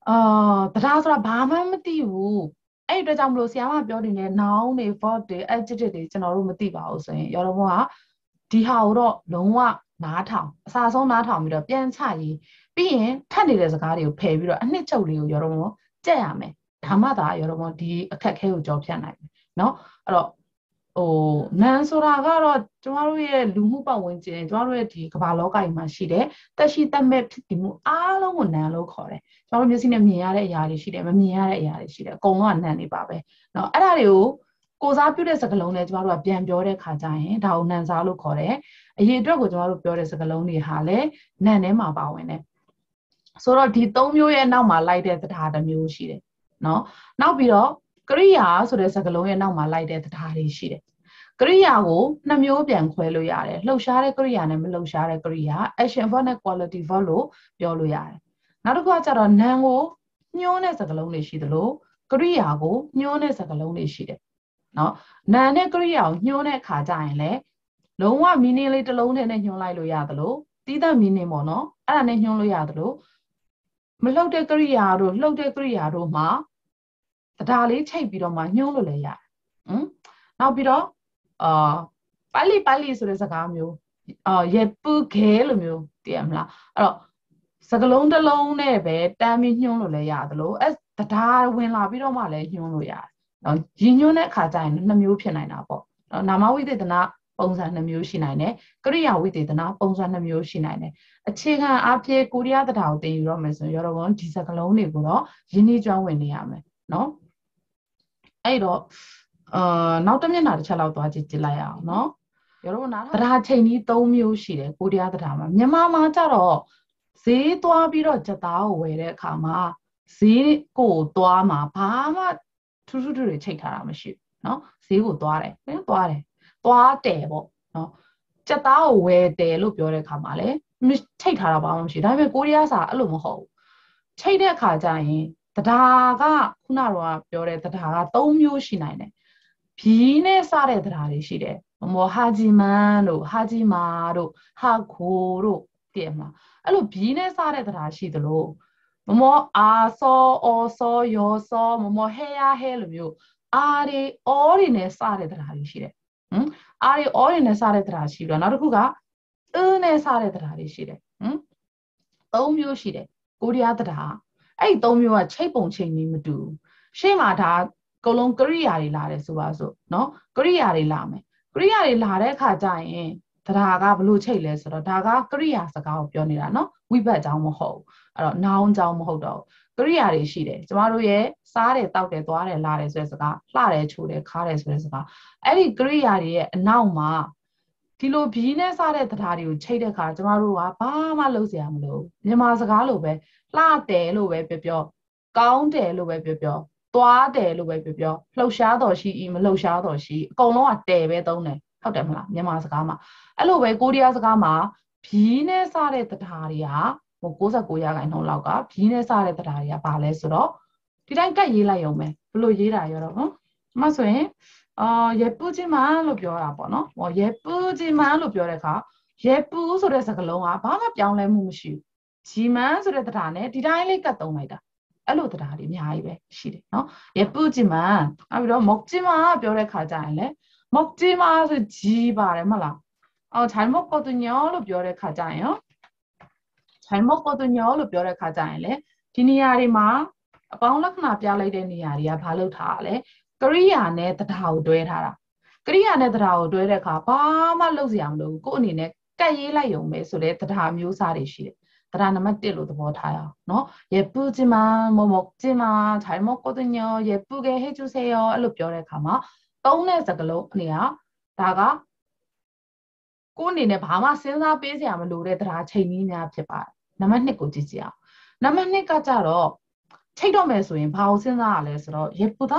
အာတရားဆိုတာဘာမှမသိဘူးအဲ့ဒီအတွက်ကြောင့်မလို့ဆရာမပြောနေတဲ့ noun တွေ verb တွေ adjective တွေကျွန်တော်တို့မသိပါဘူးဆိုရင်ရောတော့ကဒီဟာကိုတော့လုံးဝနားထောင်အစာဆုံးနားထောင်ပြီးတော့ပြန်ချရေးပြီးရင်ထပ်နေတဲ့စကားတွေကိုဖယ်ပြီးတော့အနှစ်ချုပ်လေးကိုရောတော့ကြက်ရမယ် ဒါမှသာရောတော့ဒီအခက်ခဲကိုကြောဖြတ်နိုင်မယ်เนาะအဲ့တော့ဟိုနန်ဆိုတာကတော့ကျမတို့ရဲ့လူမှုပတ်ဝန်းကျင်ကျမတို့ရဲ့ဒီကမ္ဘာလောကကြီးမှာရှိတဲ့တက်ရှိတက်မဲ့ဖြစ်တည်မှုအားလုံးကိုနန်လို့ခေါ်တယ်ကျမတို့မျက်စိနဲ့မြင်ရတဲ့အရာတွေရှိတယ်မမြင်ရတဲ့အရာတွေရှိတယ်အကုန်လုံးကနန်နေပါပဲเนาะအဲ့ဒါတွေကိုကိုစားပြုတဲ့စကားလုံးနဲ့ကျမတို့ကပြန်ပြောတဲ့ခါကျရင်ဒါကိုနန်စားလို့ခေါ်တယ်အရေးအတွက်ကိုကျမတို့ပြောတဲ့စကားလုံးတွေဟာလည်းနန်ထဲမှာပါဝင်တယ်ဆိုတော့ဒီ၃မျိုးရဲ့နောက်မှာလိုက်တဲ့တရားတစ်မျိုးရှိတယ် နော်နောက်ပြီးတော့ကရိယာဆိုတဲ့စကားလုံးရဲ့နောက်မှာလိုက်တဲ့တရားတွေရှိတယ်ကရိယာကိုနှစ်မျိုးပြန်ခွဲလို့ရတယ်လှုပ်ရှားတဲ့ကရိယာနဲ့မလှုပ်ရှားတဲ့ကရိယာ action verb နဲ့ quality verb လို့ပြောလို့ရတယ်နောက်တစ်ခုကကျတော့ noun ကိုညှိုးတဲ့စကားလုံးတွေရှိသလိုကရိယာကိုညှိုးတဲ့စကားလုံးတွေရှိတယ်နော် noun နဲ့ကရိယာကိုညှိုးတဲ့အခါကျရင်လည်းလုံးဝ meaning လေးတစ်လုံးနဲ့ညှိုးလိုက်လို့ရသလိုတီးတဲ့ meaning ပေါ့နော်အဲ့ဒါနဲ့ညှိုးလို့ရသလိုမလှုပ်တဲ့ကရိယာတို့လှုပ်တဲ့ကရိယာတို့မှာ တရားလေးချိတ်ပြီးတော့မှညှိုးလို့လည်းရတယ်။ဟမ်နောက်ပြီးတော့အာပါဠိပါဠိဆိုတဲ့စကားမျိုးအာယေပုခဲလိုမျိုးတည်ရမလားအဲ့တော့စကလုံးတစ်လုံးနဲ့ပဲတမ်းပြီးညှိုးလို့လည်းရတယ်လို့အဲတရားဝင်လာပြီးတော့မှလည်းညှိုးလို့ရတယ်။နော်ရည်ညွှန်းတဲ့အခါကျရင်နှစ်မျိုးဖြစ်နိုင်တာပေါ့။နော်နာမဝိသေသနာပုံစံနှမျိုးရှိနိုင်တယ်ကရိယာဝိသေသနာပုံစံနှမျိုးရှိနိုင်တယ်အခြေခံအဖြစ်ကိုရီးယားတရားကိုသင်ယူတော့မယ်ဆိုရင်ရောတော့ဒီစကလုံးတွေကိုတော့ရင်းနှီးကျွမ်းဝင်နေရမယ်နော် အဲ့တော့အာနောက်တစ်မျက်နှာတစ်ချက်လောက်သွားကြည့်ကြည့်လိုက်အောင်နော်ရောတော့နားတရားချိန်ကြီး၃မျိုးရှိတယ်ကိုတရားတရားမှာမြန်မာမှာကြတော့ဈေးသွားပြီးတော့ကြက်သားကိုဝယ်တဲ့အခါမှာဈေးကိုသွားမှာဘာမှထူးထူးထူးတွေချိန်ထားတာမရှိဘူးနော်ဈေးကိုသွားတယ်ဘယ်သွားတယ်သွားတယ်ပေါ့နော်ကြက်သားကိုဝယ်တယ်လို့ပြောတဲ့အခါမှာလေထိတ်ထားတာဘာမှမရှိဒါပေမဲ့ကိုရီးယားစာအဲ့လိုမဟုတ်ဘူးချိတ်တဲ့အခါကျရင် တရားကခုနကတော့ပြောတဲ့တရားက၃မျိုးရှိနိုင်တယ်ဘီနဲ့စတဲ့တရားတွေရှိတယ်မောဟာဂျီမန်တို့ဟာဂျီမာတို့ဟာခိုတို့တည်မှာအဲ့လိုဘီနဲ့စတဲ့တရားရှိသလိုမမောအာစောအောစောယောစောမမောဟဲရဟဲလိုမျိုးအာတွေအောတွေနဲ့စတဲ့တရားတွေရှိတယ်ဟမ်အာတွေအောတွေနဲ့စတဲ့တရားရှိပြီးတော့နောက်တစ်ခုကအင်းနဲ့စတဲ့တရားတွေရှိတယ်ဟမ်သုံးမျိုးရှိတယ်ကိုရီးယားတရား အဲ့ဒီသုံးမျိုးကချိတ်ပုံချိန်ကြီးမတူဘူးရှေ့မှာဒါအကုန်လုံးကရိယာတွေလာတယ်ဆိုပါစို့နော်ကရိယာတွေလာမယ်ကရိယာတွေလာတဲ့အခါကျရင်တရားကဘလို့ချိတ်လဲဆိုတော့ဒါကကရိယာစကားကိုပြောနေတာနော်ဝိဘတ်ကြောင့်မဟုတ်အဲ့တော့နောင်ကြောင့်မဟုတ်တော့ကရိယာတွေရှိတယ်ကျမတို့ရဲ့စားတယ်တောက်တယ်သွားတယ်လာတယ်ဆိုတဲ့စကားလှတယ်ချိုတယ်ခါတယ်ဆိုတဲ့စကားအဲ့ဒီကရိယာတွေရဲ့အနောက်မှာ ဒီလိုဘီးနဲ့စားတဲ့တရားတွေကိုချိတ်တဲ့အခါကျမတို့ကဘာမှလုပ်စရာမလိုမြန်မာစကားလိုပဲလှတယ်လို့ပဲပြောပြောကောင်းတယ်လို့ပဲပြောပြောသွားတယ်လို့ပဲပြောပြောလှုပ်ရှားတော်ရှိဤမလှုပ်ရှားတော်ရှိအကုန်လုံးကတယ်ပဲသုံးတယ်ဟုတ်တယ်မလားမြန်မာစကားမှာအဲ့လိုပဲကိုရီးယားစကားမှာဘီးနဲ့စားတဲ့တရားတွေကဟို69ရာခိုင်နှုန်းလောက်ကဘီးနဲ့စားတဲ့တရားတွေကဘာလဲဆိုတော့ဒီတိုင်းကတ်ရေးလိုက်ရုံပဲဘလို့ရေးတာရောတော့ဟုတ်မှဆိုရင် အာယေပူဂျီမန်လို့ပြောတာပေါ့နော်ဟောယေပူဂျီမန်လို့ပြောတဲ့အခါယေပူဆိုတဲ့စကားလုံးကဘာမှပြောင်းလဲမှုမရှိဘူးဂျီမန်ဆိုတဲ့တရားနဲ့ဒီတိုင်းလေးကတ်သုံးလိုက်တာအဲ့လိုတရားတွေအများကြီးပဲရှိတယ်နော်ယေပူဂျီမန်နောက်ပြီးတော့မော့ဂျီမန်ပြောတဲ့ခါကျရင်လေမော့ဂျီမန်ဆိုဂျီပါတယ်မဟုတ်လားအော်ချိုင်မော့ကော်တူညောလို့ပြောတဲ့ခါကျရင်ရောချိုင်မော့ကော်တူညောလို့ပြောတဲ့ခါကျရင်လေဒီနေရာတွေမှာအပေါင်းလက္ခဏာပြလိုက်တဲ့နေရာတွေကဘာလို့ထားရလဲ ကရိယာနဲ့တရားကိုတွဲထားတာကရိယာနဲ့တရားကိုတွဲတဲ့အခါဘာမှလုပ်စရာမလိုဘူးကို့အနေနဲ့ကတ်ရေးလိုက်ရုံပဲဆိုတဲ့တရားမျိုးစားတွေရှိတယ်တရားနံပါတ်1လို့သဘောထားရအောင်နော်예쁘지만뭐먹지만잘먹거든요예쁘게해주세요အဲ့လိုပြောတဲ့အခါမှာသုံးတဲ့စကားလုံးအနေကဒါကကိုယ်အနေနဲ့ဘာမှစဉ်းစားပေးစရာမလိုတဲ့တရားချိန်ကြီးများဖြစ်ပါတယ်နံပါတ်2ကိုကြည့်ကြည့်အောင်နံပါတ်2ကကြတော့ချိတ်တော့မယ်ဆိုရင်ဘာကိုစဉ်းစားရလဲဆိုတော့예쁘다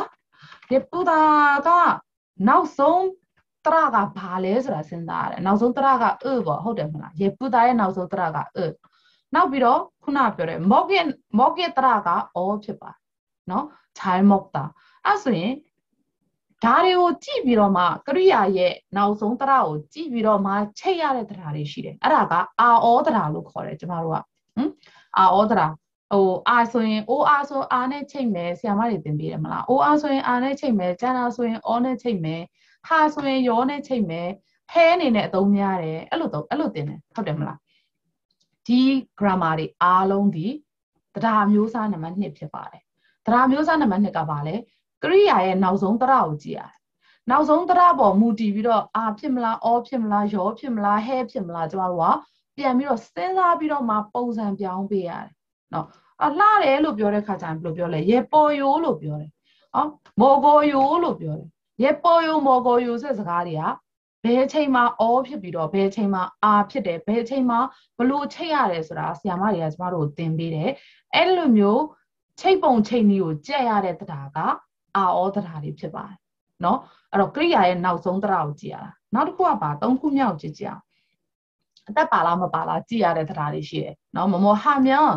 ဒီပူတာကနောက်ဆုံးတရကဘာလဲဆိုတာစဉ်းစားရတယ်နောက်ဆုံးတရကအပေါ့ဟုတ်တယ်မလားရေပူတာရဲ့နောက်ဆုံးတရကအနောက်ပြီးတော့ခုနပြောတဲ့မော့ကက်မော့ကက်တရကအောဖြစ်ပါနော်ခြိုင်းမော့တာအဲ့ဆိုရင်ဒါတွေကိုကြည့်ပြီးတော့မှကရိယာရဲ့နောက်ဆုံးတရကိုကြည့်ပြီးတော့မှချိတ်ရတဲ့တရားတွေရှိတယ်အဲ့ဒါကအာဩတရားလို့ခေါ်တယ်ကျမတို့ကဟမ်အာဩတရား ဟိုအာဆိုရင်အိုးအာဆိုအာနဲ့ချိန်မယ်ဆရာမတွေသင်ပေးတယ်မလားအိုးအာဆိုရင်အာနဲ့ချိန်မယ်ကျန်တာဆိုရင်အောနဲ့ချိန်မယ်ဟာဆိုရင်ယောနဲ့ချိန်မယ်ဖဲအနေနဲ့အသုံးများတယ်အဲ့လိုတော့အဲ့လိုသင်တယ်ဟုတ်တယ်မလားဒီ grammar တွေအားလုံးဒီတရားမျိုးစားနံပါတ်1ဖြစ်ပါတယ်တရားမျိုးစားနံပါတ်2ကဘာလဲကရိယာရဲ့နောက်ဆုံးတရားကိုကြည့်ရတယ်နောက်ဆုံးတရားပေါ်မူတည်ပြီးတော့အာဖြစ်မလားအောဖြစ်မလားယောဖြစ်မလားဟဲဖြစ်မလားကျမတို့ကပြန်ပြီးတော့စဉ်းစားပြီးတော့မှပုံစံပြောင်းပေးရတယ်နော် အလှတယ်လို့ပြောတဲ့ခါကျရင်ဘယ်လိုပြောလဲရေပေါ်ယိုးလို့ပြောတယ်ဟောမော်ကိုယိုးလို့ပြောတယ်ရေပေါ်ယိုးမော်ကိုယိုးဆိုတဲ့စကားတွေကဘယ်အချိန်မှာအောဖြစ်ပြီးတော့ဘယ်အချိန်မှာအာဖြစ်တယ်ဘယ်အချိန်မှာဘလို့ချိတ်ရတယ်ဆိုတာဆရာမတွေကကျမတို့ကိုသင်ပေးတယ်အဲ့လိုမျိုးချိတ်ပုံချိတ်နည်းကိုကြက်ရတဲ့တရားကအာဩတရားတွေဖြစ်ပါတယ်နော်အဲ့တော့ကိရိယာရဲ့နောက်ဆုံးတရားကိုကြည့်ရတာနောက်တစ်ခုကပါ၃ခုမြောက်ကြည့်ကြအောင်အသက်ပါလားမပါလားကြည့်ရတဲ့တရားတွေရှိတယ်နော်မမောဟာမြောင်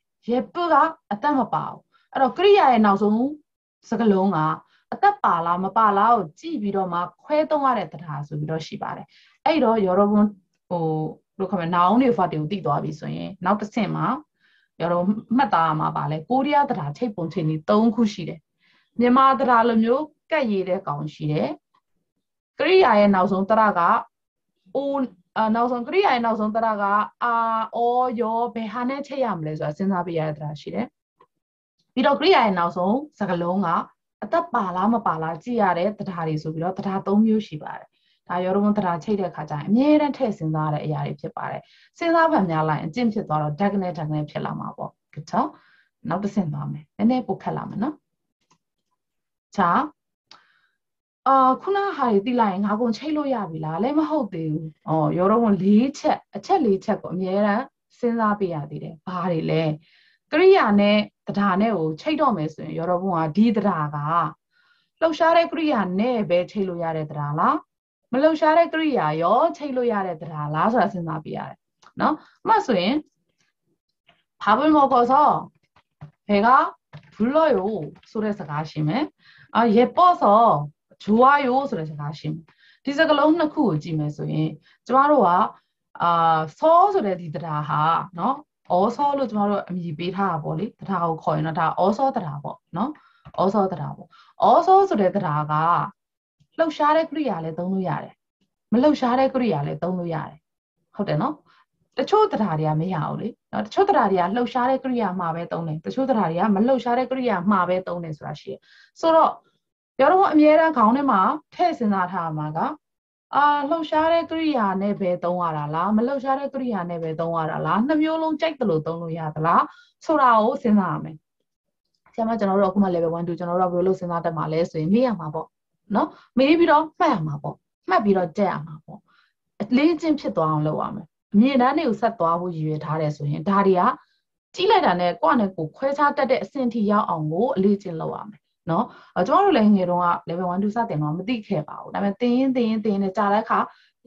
ရေပုကအသက်မပါဘူးအဲ့တော့ကရိယာရဲ့နောက်ဆုံးစကလုံးကအသက်ပါလားမပါလားကိုကြည့်ပြီးတော့မှခွဲသုံးရတဲ့တရားဆိုပြီးတော့ရှိပါတယ်အဲ့တော့ယောရဘွန်ဟိုဘယ်လိုခေါ်မလဲနောင်တွေဖတ်တွေကိုတည်သွားပြီဆိုရင်နောက်တစ်ဆင့်မှာယောရမှတ်သားမှာပါလဲကိုရီးယားတရားချိတ်ပုံချိန်ကြီး၃ခုရှိတယ်မြန်မာတရားလိုမျိုးကတ်ရည်တဲ့ကောင်ရှိတယ်ကရိယာရဲ့နောက်ဆုံးတရားကအိုး အာနောက်ဆုံးကရိယာရဲ့နောက်ဆုံးတရားကအာအောယောဘယ်ဟာနဲ့ချိန်ရမလဲဆိုတာစဉ်းစားပြရတဲ့တရားရှိတယ်ပြီးတော့ကရိယာရဲ့နောက်ဆုံးစကားလုံးကအသက်ပါလားမပါလားကြည့်ရတဲ့တရားတွေဆိုပြီးတော့တရား၃မျိုးရှိပါတယ်ဒါရောရုံးတရားချိတ်တဲ့ခါကျရင်အမြဲတမ်းထည့်စဉ်းစားတဲ့အရာတွေဖြစ်ပါတယ်စဉ်းစားဖန်များလိုက်အကျင့်ဖြစ်သွားတော့ dark နဲ့ dark နဲ့ဖြစ်လာမှာပေါ့ကချောနောက်တစ်ဆင့်သွားမယ်နည်းနည်းပိုခက်လာမယ်နော်ချာ အာခုနဟာတွေတိလိုက်ရင်ငါကုန်ချိတ်လို့ရပြီလားလည်းမဟုတ်သေးဘူး။အော်ရောတော့၄ချက်အချက်၄ချက်ကိုအမြဲတမ်းစဉ်းစားပေးရသေးတယ်။ဘာတွေလဲ။ကရိယာနဲ့တရားနဲ့ကိုချိတ်တော့မယ်ဆိုရင်ရောတော့ဘုံကဒီတရားကလှုပ်ရှားတဲ့ကရိယာနဲ့ပဲချိတ်လို့ရတဲ့တရားလားမလှုပ်ရှားတဲ့ကရိယာရောချိတ်လို့ရတဲ့တရားလားဆိုတာစဉ်းစားပေးရတယ်။နော်။မှဆိုရင်밥을먹어서배가불러요ဆိုတဲ့စကားရှိမယ်။အာ예뻐서 ဂျူဝါယိုဆိုတဲ့စကားရှိမယ်ဒီစကားလုံးနှစ်ခုကိုကြည့်မယ်ဆိုရင်ကျမတို့ကအာဆောဆိုတဲ့ဒီတရားဟာနော်အောဆောလို့ကျမတို့အမည်ပေးထားတာပေါ့လေတရားကိုခေါ်ရင်တော့ဒါအောဆောတရားပေါ့နော်အောဆောတရားပေါ့အောဆောဆိုတဲ့တရားကလှုပ်ရှားတဲ့ကိရိယာလည်းသုံးလို့ရတယ်မလှုပ်ရှားတဲ့ကိရိယာလည်းသုံးလို့ရတယ်ဟုတ်တယ်နော်တချို့တရားတွေကမရအောင်လေနော်တချို့တရားတွေကလှုပ်ရှားတဲ့ကိရိယာမှာပဲသုံးတယ်တချို့တရားတွေကမလှုပ်ရှားတဲ့ကိရိယာမှာပဲသုံးတယ်ဆိုတာရှိတယ်ဆိုတော့ ပြောတော့အမြဲတမ်းခေါင်းထဲမှာထည့်စဉ်းစားထားမှာကအာလှုပ်ရှားတဲ့ကရိယာနဲ့ပဲသုံးရတာလားမလှုပ်ရှားတဲ့ကရိယာနဲ့ပဲသုံးရတာလားနှစ်မျိုးလုံးကြိုက်တယ်လို့သုံးလို့ရသလားဆိုတာကိုစဉ်းစားရမယ်ဆရာမကျွန်တော်တို့အခုမှ level 1 2ကျွန်တော်တို့ကဘယ်လိုစဉ်းစားတတ်မှာလဲဆိုရင်မေးရမှာပေါ့နော်မေးပြီးတော့မှတ်ရမှာပေါ့မှတ်ပြီးတော့ကြက်ရမှာပေါ့အလေးချင်းဖြစ်သွားအောင်လုပ်ရမယ်အမြင်တမ်းတွေကိုဆက်သွားဖို့ရည်ရွယ်ထားတယ်ဆိုရင်ဒါတွေကကြီးလိုက်တာနဲ့ကိုယ့်နဲ့ကိုယ်ခွဲခြားတတ်တဲ့အဆင့်ထိရောက်အောင်ကိုအလေးချင်းလုပ်ရမယ် နော်အဲကျွန်တော်တို့လည်းငယ်တုန်းက level 1 2စတင်တော့မသိခဲ့ပါဘူးဒါပေမဲ့သင်ရင်သင်ရင်သင်ရင်ကြာတဲ့အခါ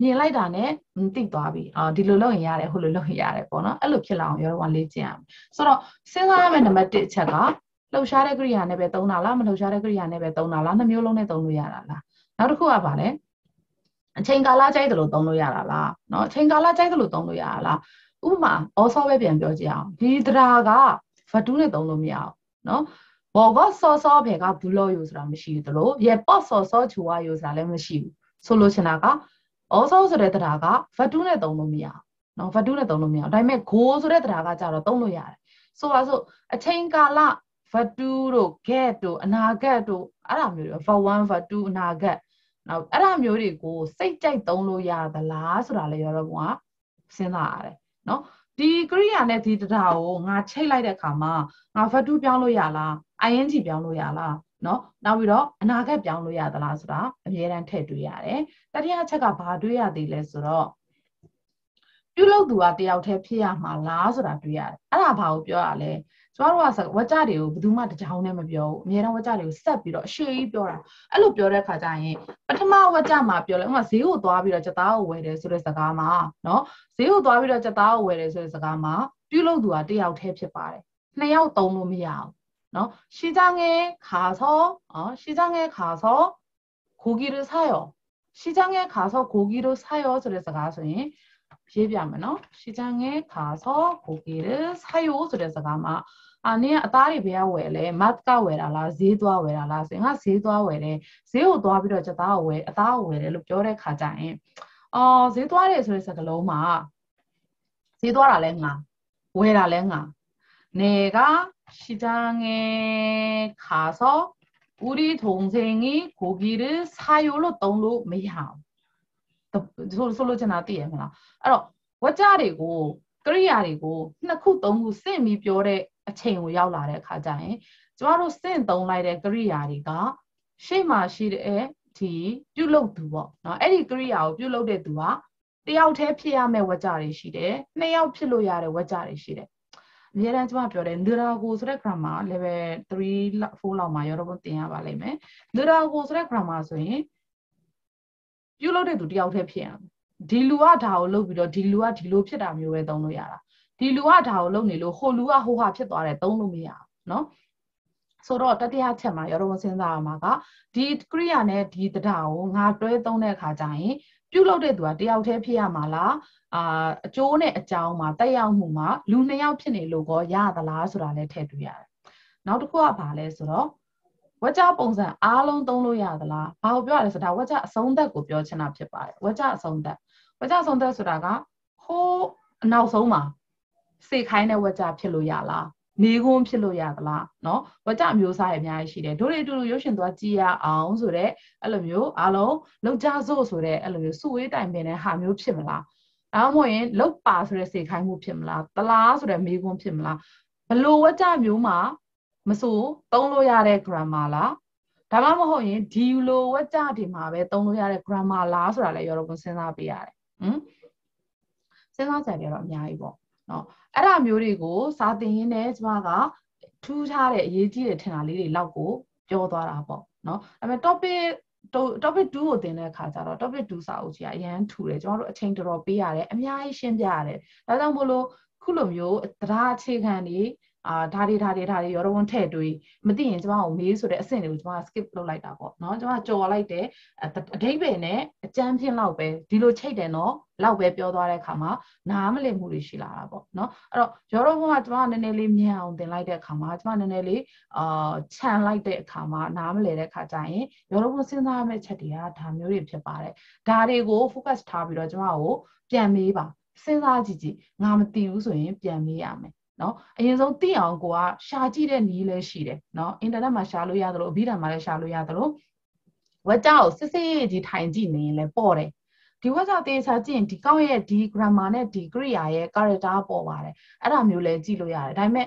မြင်လိုက်တာနဲ့သိသွားပြီအာဒီလိုလုပ်ရင်ရတယ်ဟိုလိုလုပ်ရင်ရတယ်ပေါ့နော်အဲ့လိုဖြစ်လာအောင်ရောတော့လေ့ကျင့်ရမယ်ဆိုတော့စဉ်းစားရမယ့်နံပါတ်1အချက်ကလှုပ်ရှားတဲ့ကရိယာနဲ့ပဲသုံးတာလားမလှုပ်ရှားတဲ့ကရိယာနဲ့ပဲသုံးတာလားနှစ်မျိုးလုံးနဲ့သုံးလို့ရတာလားနောက်တစ်ခုကပါလဲအချိန်ကာလကြိုက်တယ်လို့သုံးလို့ရတာလားเนาะအချိန်ကာလကြိုက်တယ်လို့သုံးလို့ရတာလားဥပမာ also ပဲပြန်ပြောကြည့်အောင်ဒီဒရာကဗတူးနဲ့သုံးလို့မရအောင်เนาะ ဘောကစောစောဖေကဘူးလို့ယူဆိုတာမရှိဘူးတလို့ရေပေါ့စောစောချူဝါယူဆိုတာလည်းမရှိဘူးဆိုလိုချင်တာကအောစောဆိုတဲ့တရားကဗတ်တူးနဲ့သုံးလို့မရအောင်နော်ဗတ်တူးနဲ့သုံးလို့မရအောင်ဒါပေမဲ့ဂိုးဆိုတဲ့တရားကကြတော့သုံးလို့ရတယ်ဆိုပါစို့အချိန်ကာလဗတ်တူးတို့ get တို့အနာဂတ်တို့အဲ့ဒါမျိုးတွေ for one ဗတ်တူးအနာဂတ်နောက်အဲ့ဒါမျိုးတွေကိုစိတ်ကြိုက်သုံးလို့ရသလားဆိုတာလည်းရောတော့ဘုံကစဉ်းစားရတယ်နော်ဒီကရိယာနဲ့ဒီတရားကိုငါချိတ်လိုက်တဲ့အခါမှာငါဗတ်တူးပြောင်းလို့ရလား ing ပြောင်းလို့ရလားနော်နောက်ပြီးတော့အနာဂတ်ပြောင်းလို့ရသလားဆိုတာအများတန်းထည့်တွေးရတယ်တတိယချက်ကဘာတွေးရသေးလဲဆိုတော့ပြုလုပ်သူကတယောက်တည်းဖြစ်ရမှာလားဆိုတာတွေးရတယ်အဲ့ဒါဘာကိုပြောရလဲကျမတို့ကဝကြတွေကိုဘယ်သူမှတကြောင်နဲ့မပြောဘူးအများတော့ဝကြတွေကိုဆက်ပြီးတော့အရှိကြီးပြောတာအဲ့လိုပြောတဲ့ခါကျရင်ပထမဝကြမှာပြောလဲဥမာဈေးကိုသွားပြီးတော့ကြက်သားကိုဝယ်တယ်ဆိုတဲ့စကားမှာနော်ဈေးကိုသွားပြီးတော့ကြက်သားကိုဝယ်တယ်ဆိုတဲ့စကားမှာပြုလုပ်သူကတယောက်တည်းဖြစ်ပါတယ်နှစ်ယောက်သုံးလို့မရဘူး 어? 시장에 가서 어? 시장에 가서 고기를 사요. 시장에 가서 고기를 사요. 그래서 가서니 비비하면은 어? 시장에 가서 고기를 사요. 그래서 가마 아니 아다리 배야 외래 맛가 외라라 제도와 외라라 생가 제도와 외래 제오 도와비로 저다 외 아다 외래로 뼈래 가자잉 어 제도와래 그래서 그로마 제도와라 랭아 외라 랭아 내가 시장에 가서 우리 동생이 고기를 사요로 떠로 매야. 솔로 전화 띠에 몰라. 알아. ဝကြတွေကိုကရိယာတွေကိုနှစ်ခုသုံးခုစင့်ပြီးပြောတဲ့အချိန်ကိုရောက်လာတဲ့အခါကျရင်ကျမတို့စင့်သုံးလိုက်တဲ့ကရိယာတွေကရှေ့မှာရှိတဲ့ဒီပြုလုပ်သူပေါ့နော်အဲ့ဒီကရိယာကိုပြုလုပ်တဲ့သူကတယောက်တည်းဖြစ်ရမယ့်ဝကြတွေရှိတယ်နှစ်ယောက်ဖြစ်လို့ရတဲ့ဝကြတွေရှိတယ် အများအားကျမပြောတယ် Lirago ဆိုတဲ့ grammar level 3 4လောက်မှာရောတော့သင်ရပါလိမ့်မယ် Lirago ဆိုတဲ့ grammar ဆိုရင်ပြုလုပ်တဲ့သူတယောက်တည်းဖြစ်ရမယ်ဒီလူကဒါကိုလုပ်ပြီးတော့ဒီလူကဒီလိုဖြစ်တာမျိုးပဲသုံးလို့ရတာဒီလူကဒါကိုလုပ်နေလို့ဟိုလူကဟိုဟာဖြစ်သွားတယ်သုံးလို့မရဘူးเนาะဆိုတော့တတိယချက်မှာရောတော့စဉ်းစားရမှာကဒီကရိယာနဲ့ဒီတရားကိုငါတွဲသုံးတဲ့အခါကျရင် ပြုတ်လုပ်တဲ့သူကတယောက်တည်းဖြစ်ရမှာလားအာအကျိုးနဲ့အကြောင်းမှာတက်ရောက်မှုမှာလူနှစ်ယောက်ဖြစ်နေလို့ကောရသလားဆိုတာလည်းထည့်တွေ့ရတယ်နောက်တစ်ခုကဘာလဲဆိုတော့ဝကြပုံစံအားလုံးသုံးလို့ရသလားဘာကိုပြောရလဲဆိုတော့ဝကြအဆုံးသက်ကိုပြောချင်တာဖြစ်ပါတယ်ဝကြအဆုံးသက်ဝကြအဆုံးသက်ဆိုတာကဟိုးအနောက်ဆုံးမှာစေခိုင်းတဲ့ဝကြဖြစ်လို့ရလား နေခွန်းဖြစ်လို့ရသလားเนาะဝကြမျိုးစားရအများကြီးရှိတယ်တို့တွေအတူတူရုပ်ရှင်သွားကြည့်ရအောင်ဆိုတော့အဲ့လိုမျိုးအားလုံးလောက်ကြစို့ဆိုတဲ့အဲ့လိုမျိုးစုဝေးတိုင်ပင်တဲ့ဟာမျိုးဖြစ်မလားဒါမှမဟုတ်ရင်လောက်ပါဆိုတဲ့စေခိုင်းမှုဖြစ်မလားတလားဆိုတဲ့မေးခွန်းဖြစ်မလားဘလို့ဝကြမျိုးမှာမဆိုသုံးလို့ရတဲ့ grammar လားဒါမှမဟုတ်ရင်ဒီလိုဝကြဒီမှာပဲသုံးလို့ရတဲ့ grammar လားဆိုတာလည်းရောတော့စဉ်းစားပေးရတယ်ဟမ်စဉ်းစားကြရတော့အများကြီးပေါ့ နော်အဲ့ဒါမျိုးတွေကိုစာသင်ရင်းနဲ့ကျမကထူးခြားတဲ့အရေးကြီးတဲ့ထင်တာလေးတွေလောက်ကိုပြောသွားတာပေါ့နော်ဒါပေမဲ့ topic topic 2ကိုသင်တဲ့အခါကျတော့ topic 2စာအုပ်ကြီးအရန်ထူတယ်ကျွန်တော်တို့အချိန်တော်တော်ပေးရတယ်အများကြီးရှင်းပြရတယ်ဒါကြောင့်မို့လို့ခုလိုမျိုးတရားအခြေခံတွေ အာဒါတွေဒါတွေဒါတွေရောတော့ထည့်တွေးမသိရင်ကျမကိုမေးဆိုတဲ့အဆင့်တွေကိုကျမ skip လုပ်လိုက်တာပေါ့နော်ကျမကြော်လိုက်တယ်အဓိပ္ပာယ်နဲ့အကျမ်းဖြင့်လောက်ပဲဒီလိုချိတ်တယ်နော်လောက်ပဲပြောသွားတဲ့အခါမှာနားမလည်မှုတွေရှိလာတာပေါ့နော်အဲ့တော့ရောတော့ဘုံကကျမနည်းနည်းလေးမြန်အောင်သင်လိုက်တဲ့အခါမှာကျမနည်းနည်းလေးအာခြံလိုက်တဲ့အခါမှာနားမလည်တဲ့အခါကျရင်ရောတော့ဘုံစဉ်းစားရမယ့်ချက်တွေကဒါမျိုးတွေဖြစ်ပါတယ်ဒါတွေကို focus ထားပြီးတော့ကျမကိုပြန်မေးပါစဉ်းစားကြည့်ကြည့်ငါမသိဘူးဆိုရင်ပြန်မေးရမယ် နော်အရင်ဆုံးသိအောင်ကိုကရှာကြည့်တဲ့နည်းလည်းရှိတယ်နော်အင်တာနက်မှာရှာလို့ရတယ်လို့အဘိဓမ္မာလည်းရှာလို့ရတယ်လို့ဝက်ကြောက်စစ်စစ်ကြီးထိုင်ကြည့်နေရင်လည်းပေါ့တယ်ဒီဝက်ကြောက်တေးချာကြည့်ရင်ဒီကောက်ရဲ့ဒီ grammar နဲ့ဒီ Kriya ရဲ့ character ပေါ်ပါတယ်အဲ့ဒါမျိုးလည်းကြည့်လို့ရတယ်ဒါပေမဲ့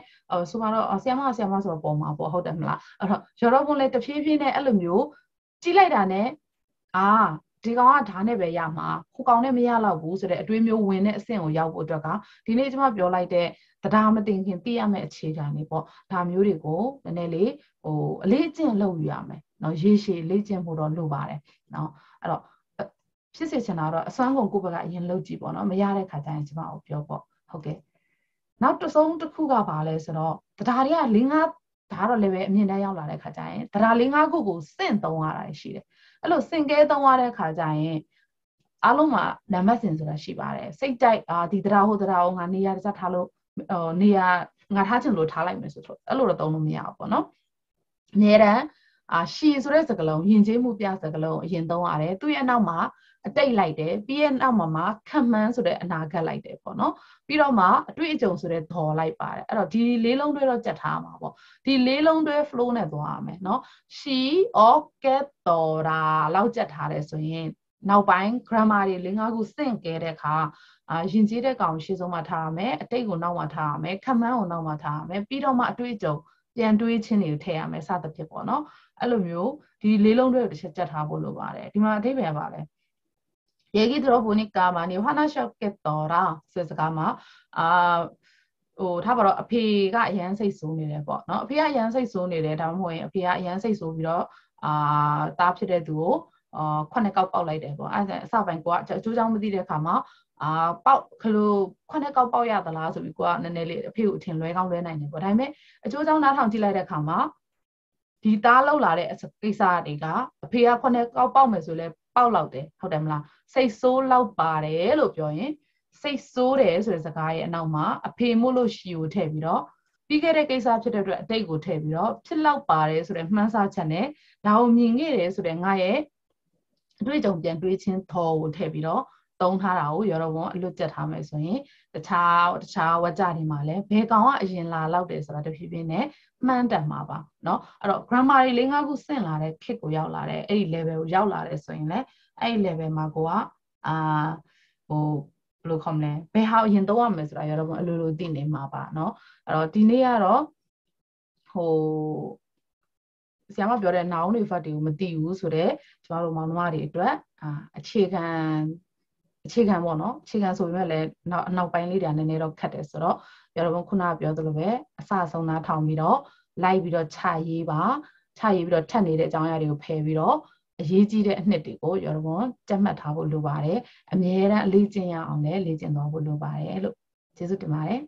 ဆိုပါတော့ဆီယမဆီယမဆိုတော့ပေါ်မှာပေါ့ဟုတ်တယ်မလားအဲ့တော့ရောတော့ဘုံလည်းတဖြည်းဖြည်းနဲ့အဲ့လိုမျိုးကြည့်လိုက်တာနဲ့အာ ဒီကောင်ကဒါနဲ့ပဲရမှာဟိုကောင်နဲ့မရတော့ဘူးဆိုတဲ့အတွေးမျိုးဝင်တဲ့အဆင့်ကိုရောက်ဖို့အတွက်ကဒီနေ့ကျွန်မပြောလိုက်တဲ့တရားမတင်ခင်သိရမယ့်အခြေခံတွေပေါ့ဒါမျိုးတွေကိုနည်းနည်းလေးဟိုအလေးအကျင့်လုပ်ယူရမယ်နော်ရေရှည်လေ့ကျင့်ဖို့တော့လိုပါတယ်နော်အဲ့တော့ဖြစ်စေချင်တာတော့အစွမ်းကုန်ကိုယ့်ဘက်ကအရင်လုပ်ကြည့်ပေါ့နော်မရတဲ့ခါကျရင်ကျွန်မကိုပြောပေါ့ဟုတ်ကဲ့နောက်တစ်ဆုံးတစ်ခုကပါလဲဆိုတော့တရားတွေက၄၅ဒါတော့လည်းပဲအမြင့်တန်းရောက်လာတဲ့ခါကျရင်တရား၄၅ခုကိုစင့်သုံးရတာရှိတယ်အဲ့လိုစင်ကဲသုံးရတဲ့ခါကျရင်အားလုံးမှာနံပါတ်စင်ဆိုတာရှိပါတယ်စိတ်ကြိုက်အာဒီတရားဟိုတရားဟိုငါနေရာတစ်ချက်ထားလို့ဟိုနေရာငါထားချင်လို့ထားလိုက်မယ်ဆိုတော့အဲ့လိုတော့သုံးလို့မရဘူးပေါ့နော်အများတန်းအာရှည်ဆိုတဲ့စကားလုံးယဉ်ကျေးမှုပြစကားလုံးအရင်သုံးရတယ်သူ့ရဲ့နောက်မှာ အတိတ်လိုက်တယ်ပြီးရဲ့နောက်မှာမှာခံမှန်းဆိုတဲ့အနာဂတ်လိုက်တယ်ပေါ့နော်ပြီးတော့မှအတွေ့အကြုံဆိုတဲ့ဒေါ်လိုက်ပါတယ်အဲ့တော့ဒီလေးလုံးတွဲတော့ကြက်ထားမှာပေါ့ဒီလေးလုံးတွဲ flow နဲ့သွားရမယ်နော် she or get တော်တာလောက်ကြက်ထားတယ်ဆိုရင်နောက်ပိုင်း grammar တွေ၄၅ခုစင့်ကဲတဲ့အခါအာယဉ်ကျေးတဲ့ကောင်ရှေ့ဆုံးမှာထားရမယ်အတိတ်ကိုနောက်မှာထားရမယ်ခံမှန်းကိုနောက်မှာထားရမယ်ပြီးတော့မှအတွေ့အကြုံပြန်တွေးခြင်းတွေကိုထည့်ရမယ်စသဖြင့်ပေါ့နော်အဲ့လိုမျိုးဒီလေးလုံးတွေကိုတစ်ချက်ကြက်ထားဖို့လိုပါတယ်ဒီမှာအဓိပ္ပာယ်ပါလဲ 얘기들어보니까많이화나셨겠더라ဆိုတဲ့စကားမှာအာဟိုထားပါတော့အဖေကအရန်စိတ်ဆိုးနေတယ်ပေါ့နော်အဖေကအရန်စိတ်ဆိုးနေတယ်ဒါမှမဟုတ်ရင်အဖေကအရန်စိတ်ဆိုးပြီးတော့အာတားဖြစ်တဲ့သူကိုအာခုနှစ်ကောက်ပေါက်လိုက်တယ်ပေါ့အဲဒါအစပိုင်းကိုကအကျိုးကြောင့်မသိတဲ့အခါမှာအာပေါက်ခလို့ခုနှစ်ကောက်ပေါက်ရသလားဆိုပြီးကိုကနည်းနည်းလေးအဖေကိုအထင်လွဲကောင်းလွဲနိုင်တယ်ပေါ့ဒါပေမဲ့အကျိုးကြောင့်နားထောင်ကြည့်လိုက်တဲ့အခါမှာဒီသားလောက်လာတဲ့ကိစ္စတွေကအဖေကခုနှစ်ကောက်ပေါက်မယ်ဆိုလဲ ပေါက်လောက်တယ်ဟုတ်တယ်မလားစိတ်ဆိုးလောက်ပါတယ်လို့ပြောရင်စိတ်ဆိုးတယ်ဆိုတဲ့စကားရဲ့အနောက်မှာအဖေမို့လို့ရှီကိုထည့်ပြီးတော့ပြီးခဲ့တဲ့ကိစ္စဖြစ်တဲ့အတွက်အတိတ်ကိုထည့်ပြီးတော့ဖြစ်လောက်ပါတယ်ဆိုတဲ့မှန်းဆချက်နဲ့ဒါကိုမြင်ခဲ့တယ်ဆိုတဲ့ငါရဲ့အတွေ့အကြုံပြန်တွေးချင်းထော်ကိုထည့်ပြီးတော့ သုံးထားတာကိုရောတော့ဘုံအလွတ်ကျက်ထားမယ်ဆိုရင်တခြားတခြားဝကြတွေမှာလည်းဘယ်ကောင်ကအရင်လာလောက်တယ်ဆိုတာတဖြည်းဖြည်းနဲ့မှန်းတတ်မှာပါเนาะအဲ့တော့ grammar တွေ၄၅ခုဆင့်လာတဲ့ kit ကိုရောက်လာတဲ့အဲ့ဒီ level ကိုရောက်လာတယ်ဆိုရင်လည်းအဲ့ဒီ level မှာကိုကအာဟိုဘယ်လိုခေါ်မလဲဘယ်ဟာအရင်သုံးရမလဲဆိုတာရောတော့အလိုလိုသိနေမှာပါเนาะအဲ့တော့ဒီနေ့ကတော့ဟိုဆရာမပြောတဲ့ noun တွေ verb တွေကိုမသိဘူးဆိုတော့ကျမတို့မောင်နှမတွေအတွက်အာအခြေခံ အခြေခံပေါ့နော်အခြေခံဆိုပေမဲ့လည်းနောက်အနောက်ပိုင်းလေးတွေနည်းနည်းတော့ခက်တယ်ဆိုတော့ပြောတော့ခုနကပြောသလိုပဲအစအဆုံးသားထောင်ပြီးတော့လိုက်ပြီးတော့ခြာရေးပါခြာရေးပြီးတော့ထပ်နေတဲ့အကြောင်းအရာတွေကိုဖယ်ပြီးတော့အရေးကြီးတဲ့အနှစ်တွေကိုရောတော့ကြက်မှတ်ထားဖို့လိုပါတယ်အမြဲတမ်းအလေးကျင့်ရအောင်လည်းလေ့ကျင့်သွားဖို့လိုပါတယ်လို့ကျေးဇူးတင်ပါတယ်